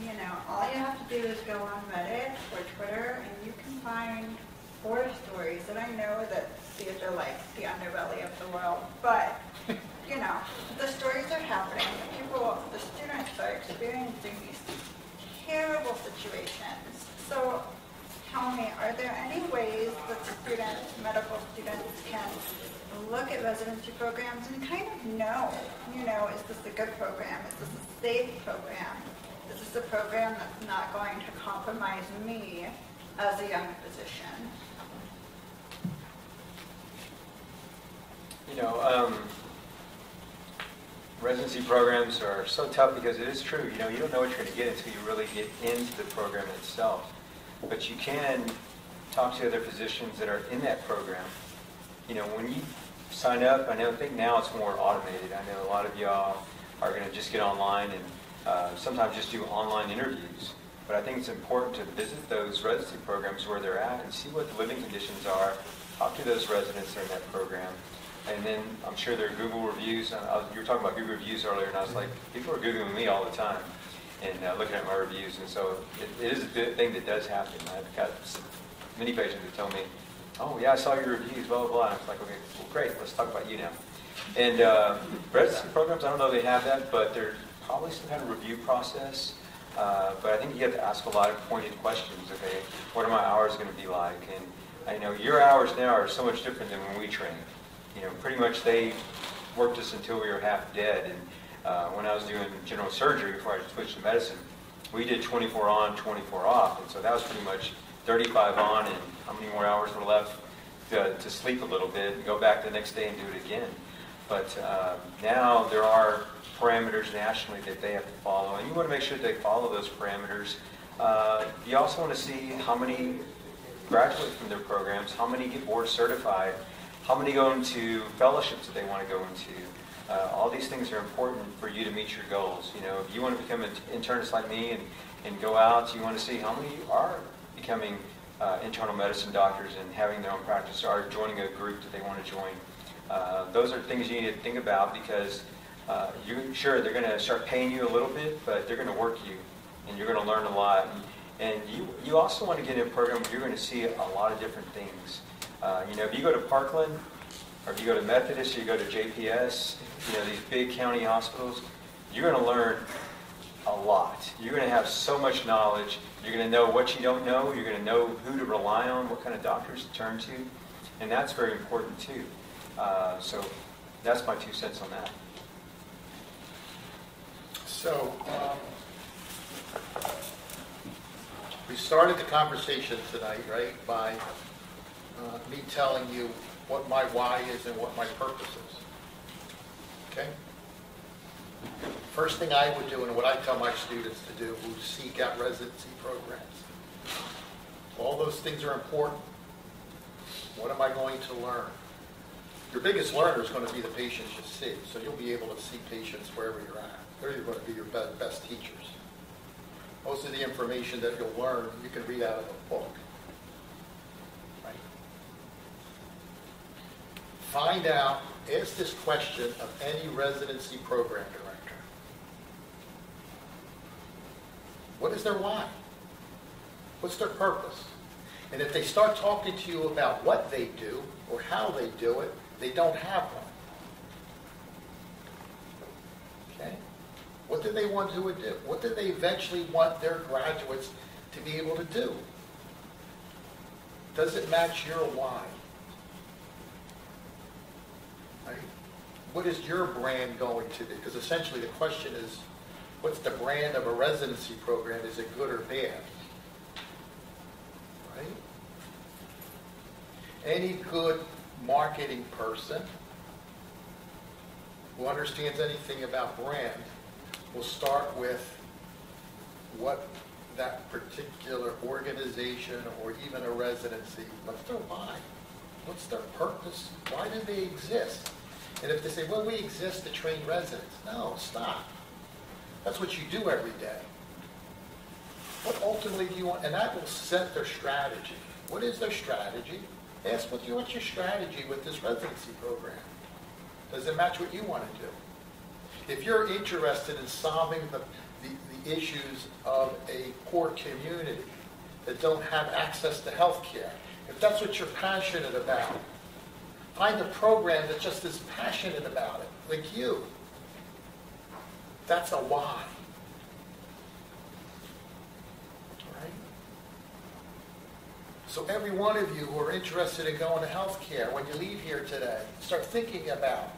you know, all you have to do is go on Reddit or Twitter and you can find horror stories. And I know that these are like the underbelly of the world, but, you know, the stories are happening. The people, the students are experiencing these terrible situations. So tell me, are there any ways that students, medical students can look at residency programs and kind of know, you know, is this a good program? Is this a safe program? Is this a program that's not going to compromise me as a young physician? You know, um, residency programs are so tough because it is true, you know, you don't know what you're going to get until you really get into the program itself. But you can talk to other physicians that are in that program. You know, when you sign up, I know, I think now it's more automated. I know a lot of y'all are going to just get online and uh, sometimes just do online interviews. But I think it's important to visit those residency programs where they're at and see what the living conditions are. Talk to those residents that are in that program. And then I'm sure there are Google reviews. Was, you were talking about Google reviews earlier, and I was like, people are Googling me all the time and uh, looking at my reviews. And so it, it is a good thing that does happen. I've got many patients that tell me, oh, yeah, I saw your reviews, blah, blah, blah. And I was like, okay, well, great, let's talk about you now. And uh, residency programs, I don't know if they have that, but there's probably some kind of review process. Uh, but I think you have to ask a lot of pointed questions. Okay, what are my hours going to be like? And I know your hours now are so much different than when we trained. You know, pretty much they worked us until we were half dead. And uh, when I was doing general surgery before I switched to medicine, we did 24 on, 24 off. And so that was pretty much 35 on and how many more hours were left to, to sleep a little bit and go back the next day and do it again. But uh, now there are parameters nationally that they have to follow, and you want to make sure they follow those parameters. Uh, you also want to see how many graduate from their programs, how many get board certified, how many go into fellowships that they want to go into. Uh, all these things are important for you to meet your goals. You know, if you want to become an internist like me and, and go out, you want to see how many are becoming uh, internal medicine doctors and having their own practice or joining a group that they want to join. Uh, those are things you need to think about because uh, you sure they're going to start paying you a little bit, but they're going to work you, and you're going to learn a lot. And, you you also want to get in a program where you're going to see a lot of different things. Uh, you know, if you go to Parkland, or if you go to Methodist, or you go to JPS, you know these big county hospitals, you're going to learn a lot. You're going to have so much knowledge. You're going to know what you don't know. You're going to know who to rely on, what kind of doctors to turn to, and that's very important too. Uh, so that's my two cents on that. So, um, we started the conversation tonight, right, by uh, me telling you what my why is and what my purpose is. Okay? First thing I would do, and what I tell my students to do, who seek out residency programs. All those things are important. What am I going to learn? Your biggest learner is going to be the patients you see, so you'll be able to see patients wherever you're at. They're going to be your be- best teachers. Most of the information that you'll learn, you can read out of a book. Right? Find out, ask this question of any residency program What is their why? What's their purpose? And if they start talking to you about what they do or how they do it, they don't have one. Okay? What do they want to do? What do they eventually want their graduates to be able to do? Does it match your why? Right? What is your brand going to be? Because essentially the question is, what's the brand of a residency program? Is it good or bad? Right? Any good marketing person who understands anything about brand will start with what that particular organization or even a residency, what's their why? What's their purpose? Why do they exist? And if they say, well, we exist to train residents, no, stop. That's what you do every day. What ultimately do you want, and that will set their strategy. What is their strategy? Ask what you, what's your strategy with this residency program? Does it match what you want to do? If you're interested in solving the, the, the issues of a poor community that don't have access to health care, if that's what you're passionate about, find a program that's just as passionate about it, like you. That's a why. Right? So every one of you who are interested in going to healthcare, when you leave here today, start thinking about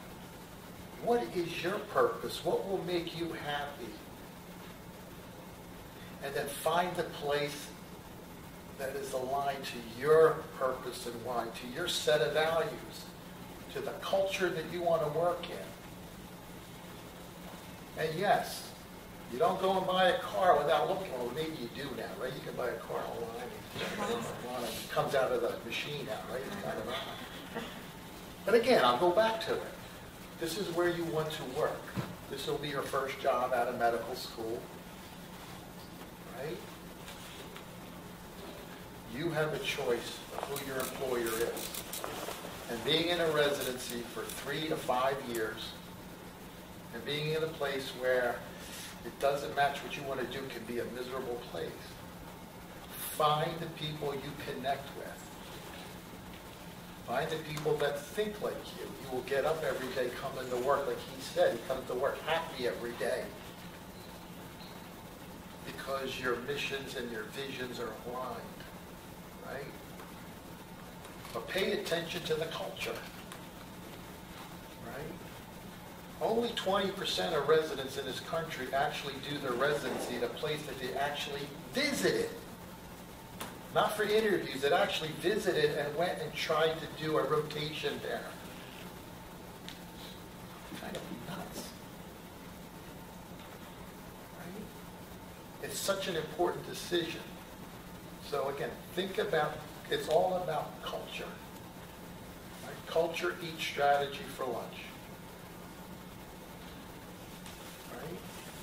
what is your purpose? What will make you happy? And then find the place that is aligned to your purpose and why, to your set of values, to the culture that you want to work in. And yes, you don't go and buy a car without looking. Well, maybe you do now, right? You can buy a car online. and It comes out of the machine now, right? It's kind of odd. But again, I'll go back to it. This is where you want to work. This will be your first job out of medical school, right? You have a choice of who your employer is. And being in a residency for three to five years, and being in a place where it doesn't match what you want to do can be a miserable place. Find the people you connect with. Find the people that think like you. You will get up every day, come into work, like he said, he comes to work happy every day. Because your missions and your visions are aligned, right? But pay attention to the culture, right? Only 20% of residents in this country actually do their residency at a place that they actually visited. Not for interviews, that actually visited and went and tried to do a rotation there. Kind of nuts. Right? It's such an important decision. So again, think about, it's all about culture. Right? Culture eats strategy for lunch.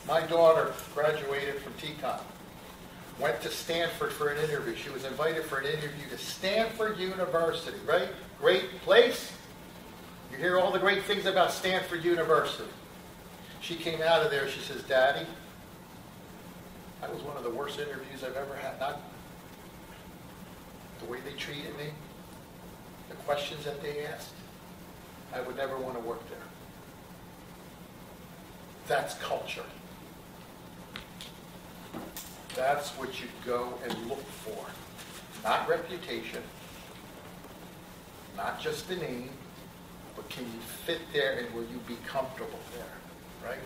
My daughter graduated from TCOM went to Stanford for an interview. She was invited for an interview to Stanford University, right? Great place. You hear all the great things about Stanford University. She came out of there, she says, Daddy, that was one of the worst interviews I've ever had. Not the way they treated me, the questions that they asked. I would never want to work there. That's culture. That's what you go and look for. Not reputation, not just the name, but can you fit there and will you be comfortable there, right?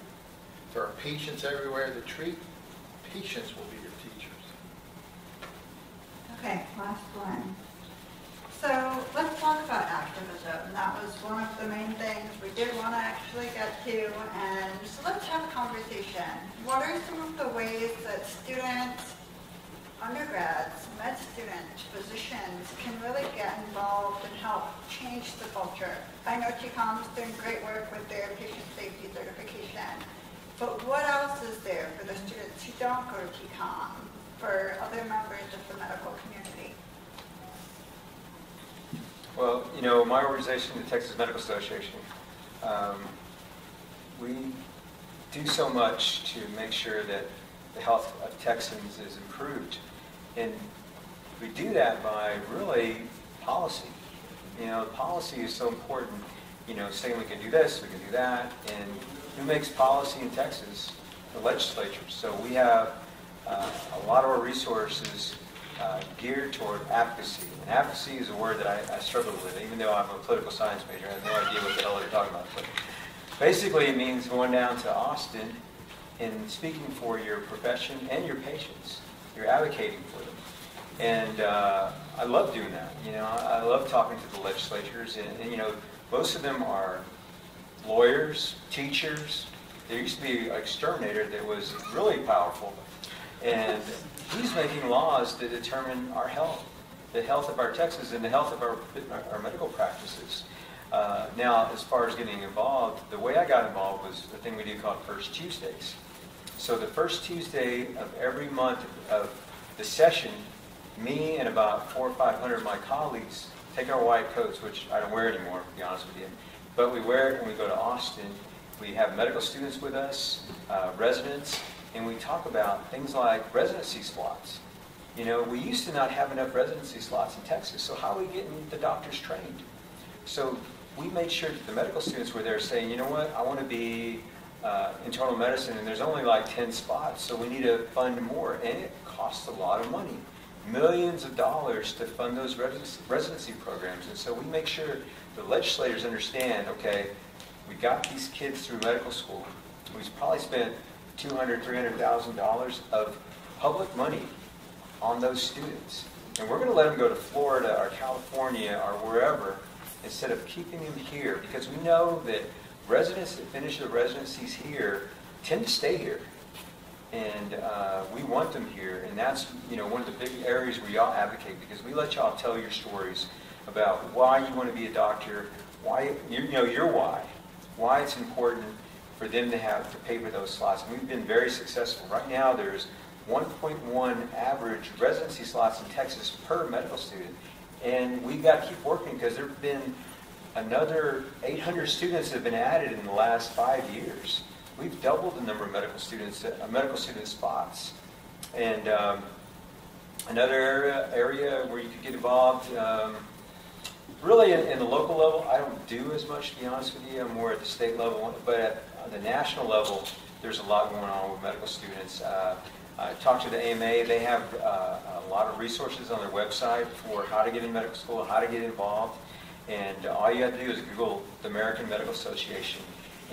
There are patients everywhere to treat. Patients will be your teachers. Okay, last one. So let's talk about activism. That was one of the main want to actually get to. And so let's have a conversation. What are some of the ways that students, undergrads, med students, physicians can really get involved and help change the culture? I know TCOM's doing great work with their patient safety certification. But what else is there for the students who don't go to TCOM, for other members of the medical community? Well, you know, my organization, the Texas Medical Association, um, we do so much to make sure that the health of Texans is improved. And we do that by really policy. You know, policy is so important, you know, saying we can do this, we can do that. And who makes policy in Texas? The legislature. So we have uh, a lot of our resources uh, geared toward advocacy. And advocacy is a word that I, I struggle with, even though I'm a political science major. I have no idea what the hell they're talking about. But basically, it means going down to Austin and speaking for your profession and your patients. You're advocating for them. And uh, I love doing that. You know, I, love talking to the legislatures. And, and, you know, most of them are lawyers, teachers. There used to be an exterminator that was really powerful. And he's making laws that determine our health, the health of our Texas and the health of our, our medical practices. Uh, now, as far as getting involved, the way I got involved was the thing we do called First Tuesdays. So the first Tuesday of every month of the session, me and about four or five hundred of my colleagues take our white coats, which I don't wear anymore, to be honest with you, but we wear it when we go to Austin. We have medical students with us, uh, residents, and we talk about things like residency slots. You know, we used to not have enough residency slots in Texas, so how are we getting the doctors trained? So we made sure that the medical students were there saying, you know what, I want to be uh, internal medicine, and there's only like 10 spots, so we need to fund more. And it costs a lot of money, millions of dollars to fund those residency, residency programs. And so we make sure the legislators understand, okay, we got these kids through medical school. We've probably spent $200,000, $300,000 of public money on those students. And we're going to let them go to Florida or California or wherever instead of keeping them here because we know that residents that finish their residencies here tend to stay here. And uh, we want them here. And that's, you know, one of the big areas where y'all advocate because we let y'all tell your stories about why you want to be a doctor, why, you know, your why, why it's important for them to have to pay for those slots. And we've been very successful. Right now, there's 1.1 average residency slots in Texas per medical student. And we've got to keep working because there have been another 800 students that have been added in the last five years. We've doubled the number of medical students, uh, medical student spots. And um, another area, where you could get involved, um, really in, in, the local level, I don't do as much, to be honest with you. I'm more at the state level. But the national level, there's a lot going on with medical students. Uh, I talked to the AMA. They have uh, a lot of resources on their website for how to get in medical school, how to get involved. And all you have to do is Google the American Medical Association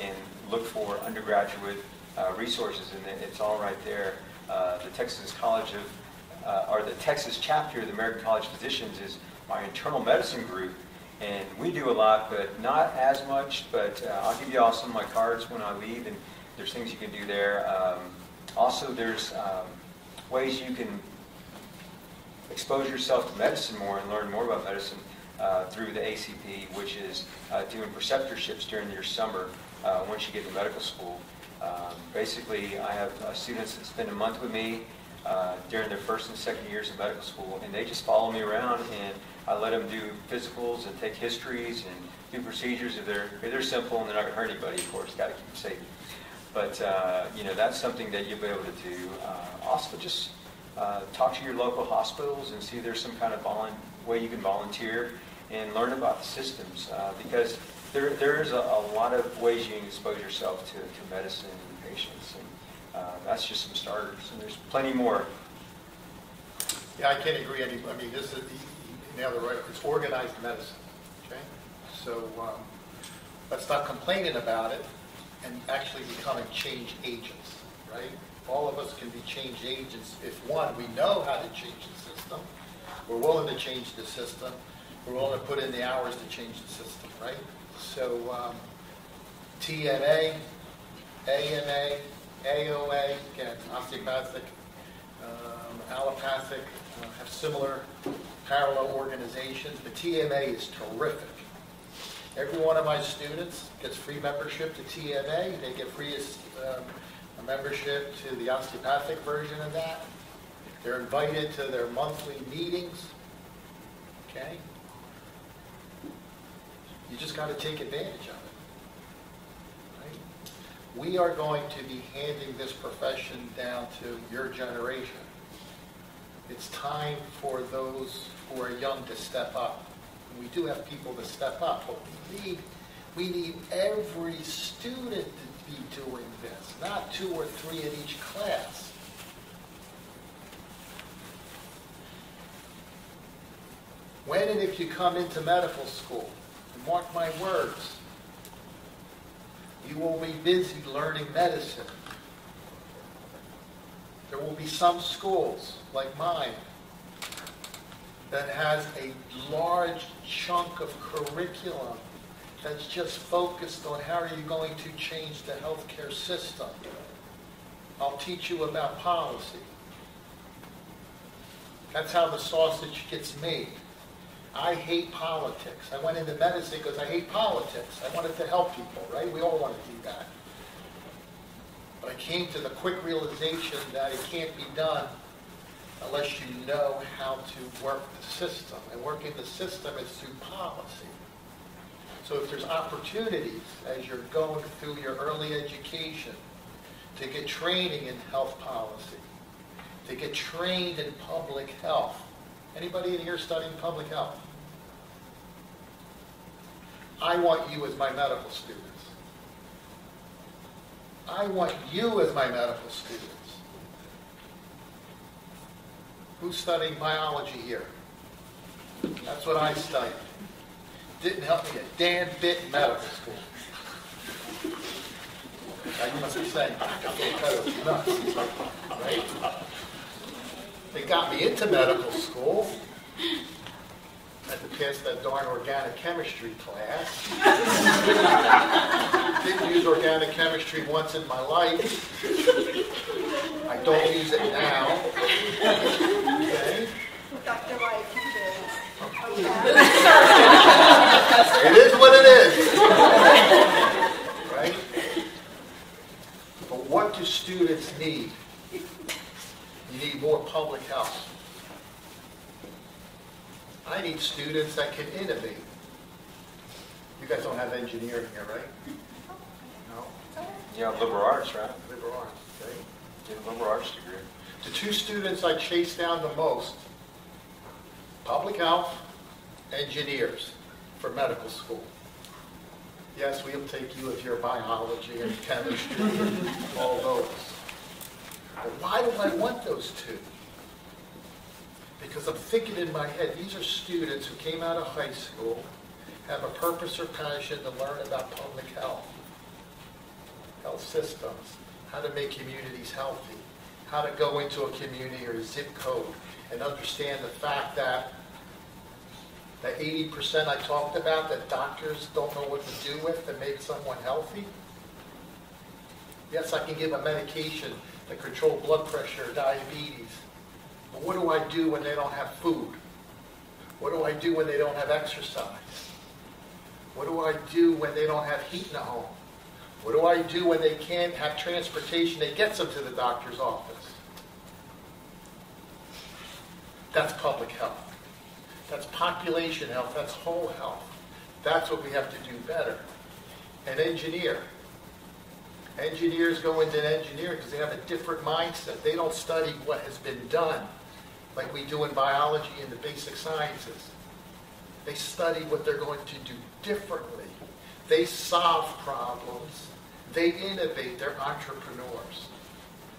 and look for undergraduate uh, resources, and it's all right there. Uh, the Texas College of, uh, or the Texas chapter of the American College of Physicians is my internal medicine group, and we do a lot, but not as much. But uh, I'll give you all some of my cards when I leave, and there's things you can do there. Um, also, there's um, ways you can expose yourself to medicine more and learn more about medicine uh, through the ACP, which is uh, doing preceptorships during your summer uh, once you get to medical school. Um, basically, I have uh, students that spend a month with me uh, during their first and second years of medical school, and they just follow me around, and I let them do physicals and take histories and do procedures if they're, if they're simple and they're not going to hurt anybody, of course, got to keep them safe. But, uh, you know, that's something that you'll be able to do. also, just talk to your local hospitals and see if there's some kind of way you can volunteer and learn about the systems uh, because there, there's a, a, lot of ways you can expose yourself to, to medicine and patients. And uh, that's just some starters. And there's plenty more. Yeah, I can't agree any. I mean, this is, nailed it right. It's organized medicine. Okay? So um, let's stop complaining about it and actually becoming change agents, right? All of us can be change agents if, one, we know how to change the system, we're willing to change the system, we're willing to put in the hours to change the system, right? So um, TMA, AMA, AOA, again, osteopathic, um, allopathic, have similar parallel organizations. The TMA is terrific. Every one of my students gets free membership to TMA. They get free um, membership to the osteopathic version of that. They're invited to their monthly meetings. Okay? You just got to take advantage of it. Right? We are going to be handing this profession down to your generation. It's time for those who are young to step up. We do have people to step up, but we need we need every student to be doing this, not two or three in each class. When and if you come into medical school, mark my words, you will be busy learning medicine. There will be some schools, like mine, that has a large chunk of curriculum that's just focused on how are you going to change the healthcare system. I'll teach you about policy. That's how the sausage gets made. I hate politics. I went into medicine because I hate politics. I wanted to help people, right? We all want to do that. But I came to the quick realization that it can't be done unless you know how to work the system. And working the system is through policy. So if there's opportunities as you're going through your early education to get training in health policy, to get trained in public health. Anybody in here studying public health? I want you as my medical students. I want you as my medical students. Who's studying biology here? That's what I studied. Didn't help me a damn bit in medical school. I must be saying, I got those nuts, right? They got me into medical school. Had to pass that darn organic chemistry class. Didn't use organic chemistry once in my life. I don't use it now. Okay? Dr. White, you. It is what it is. Right? But what do students need? You need more public health. I need students that can innovate. You guys don't have engineering here, right? No? Yeah, liberal arts, right? Liberal arts, okay? Get a liberal arts degree. The two students I chase down the most, public health, engineers for medical school. Yes, we'll take you if you're biology and chemistry and all those. But why do I want those two? Because I'm thinking in my head, these are students who came out of high school, have a purpose or passion to learn about public health, health systems, how to make communities healthy, how to go into a community or a zip code and understand the fact that the 80% I talked about that doctors don't know what to do with to make someone healthy. Yes, I can give a medication to control blood pressure diabetes. What do I do when they don't have food? What do I do when they don't have exercise? What do I do when they don't have heat in the home? What do I do when they can't have transportation that gets them to the doctor's office? That's public health. That's population health. That's whole health. That's what we have to do better. An engineer. Engineers go into engineering because they have a different mindset. They don't study what has been done like we do in biology and the basic sciences. They study what they're going to do differently. They solve problems. They innovate. They're entrepreneurs.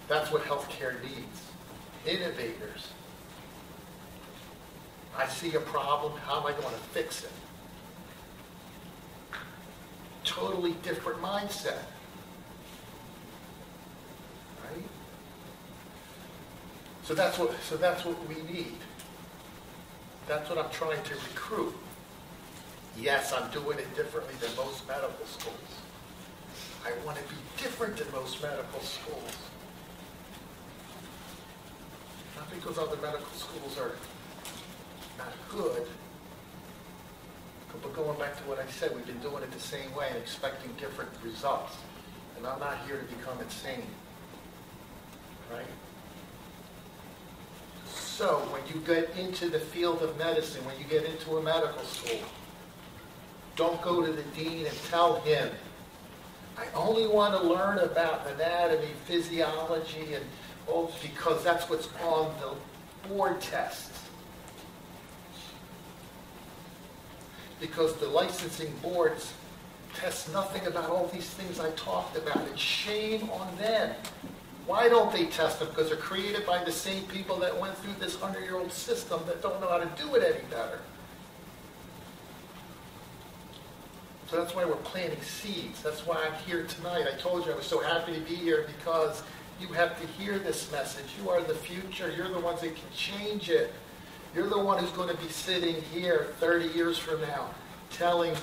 That's what healthcare needs. Innovators. I see a problem, how am I going to fix it? Totally different mindset. Right? So that's what so that's what we need. That's what I'm trying to recruit. Yes, I'm doing it differently than most medical schools. I want to be different than most medical schools. Not because other medical schools are not good. But going back to what I said, we've been doing it the same way and expecting different results. And I'm not here to become insane. Right? So when you get into the field of medicine, when you get into a medical school, don't go to the dean and tell him, I only want to learn about anatomy, physiology, and all, because that's what's on the board tests. because the licensing boards test nothing about all these things I talked about. And shame on them. Why don't they test them? Because they're created by the same people that went through this 100-year-old system that don't know how to do it any better. So that's why we're planting seeds. That's why I'm here tonight. I told you I was so happy to be here because you have to hear this message. You are the future. You're the ones that can change it. You're the one who's going to be sitting here 30 years from now telling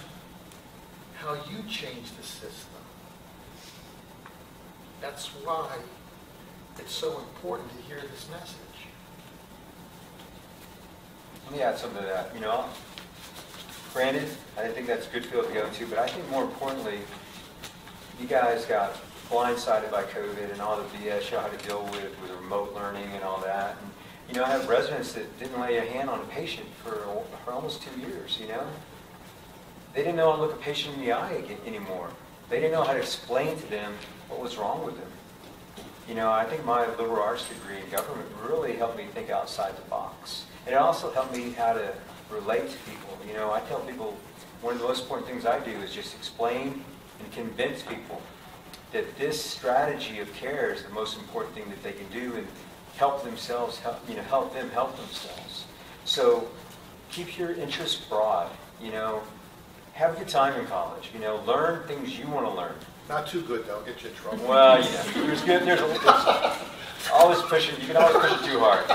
how you changed the system. That's why it's so important to hear this message. let me add something to that. You know, granted, I think that's a good field to go into, but I think more importantly, you guys got blindsided by COVID and all the BS you had to deal with, with remote learning and all that. And, you know, I have residents that didn't lay a hand on a patient for, for almost two years, you know? They didn't know how to look a patient in the eye anymore. They didn't know how to explain to them what was wrong with them. You know, I think my liberal arts degree in government really helped me think outside the box. And it also helped me how to relate to people. You know, I tell people one of the most important things I do is just explain and convince people that this strategy of care is the most important thing that they can do and help themselves, help, you know, help them help themselves. So keep your interests broad, you know, have a good time in college, you know, learn things you want to learn. Not too good, though, get you in trouble. Well, you know, there's good, there's, there's always pushing, you can always push it too hard.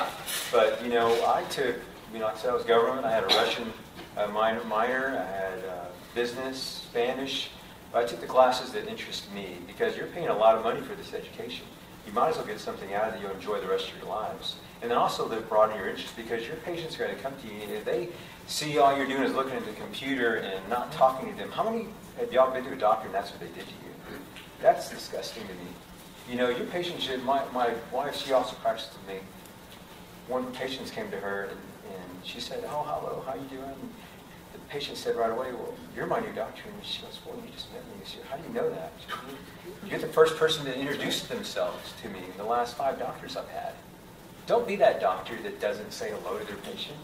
But, you know, I took, you know, I said, I was government, I had a Russian uh, minor, minor, I had uh, business, Spanish. But I took the classes that interest me because you're paying a lot of money for this education. You might as well get something out of it you'll enjoy the rest of your lives. And then also to broaden your interest because your patients are going to come to you and if they see all you're doing is looking at the computer and not talking to them, how many have y'all been to a doctor and that's what they did to you? That's disgusting to me. You know, your patients should, my, my wife, she also practiced with me. One of the patients came to her and, and she said, oh, hello, how you doing? The patient said right away, well, you're my new doctor. And she goes, well, you just met me. She said, how do you know that? Goes, you're the first person to introduce themselves to me in the last five doctors I've had. Don't be that doctor that doesn't say hello to their patient.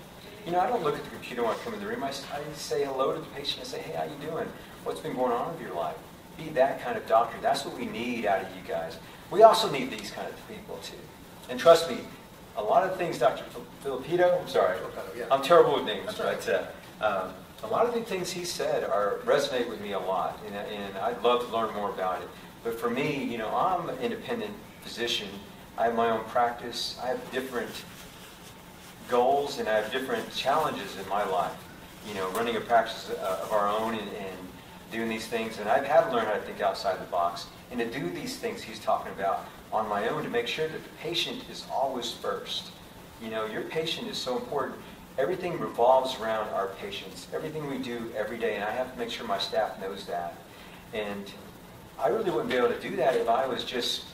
You know, I don't look at the computer when I come in the room. I, I say hello to the patient. I say, hey, how you doing? What's been going on with your life? Be that kind of doctor. That's what we need out of you guys. We also need these kind of people too. And trust me, a lot of things, Dr. Filipino, I'm sorry. I'm terrible with names, That's all right. but uh, um, a lot of the things he said are resonate with me a lot, and, and I'd love to learn more about it. But for me, you know, I'm an independent physician. I have my own practice. I have different goals and I have different challenges in my life. You know, running a practice uh, of our own and, and doing these things. And I've had to learn how to think outside the box and to do these things he's talking about on my own to make sure that the patient is always first. You know, your patient is so important. Everything revolves around our patients. Everything we do every day, and I have to make sure my staff knows that. And I really wouldn't be able to do that if I was just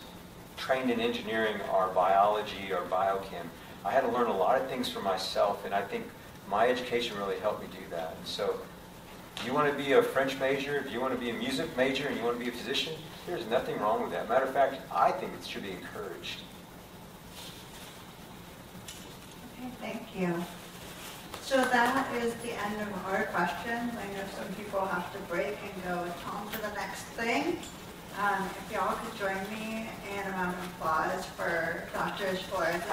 trained in engineering or biology or biochem. I had to learn a lot of things for myself, and I think my education really helped me do that. And so, you want to be a French major, if you want to be a music major, and you want to be a physician, there's nothing wrong with that. Matter of fact, I think it should be encouraged. Okay, thank you. So that is the end of our questions. I know some people have to break and go on to the next thing. Um, if y'all could join me in a round of applause for Dr. Flores and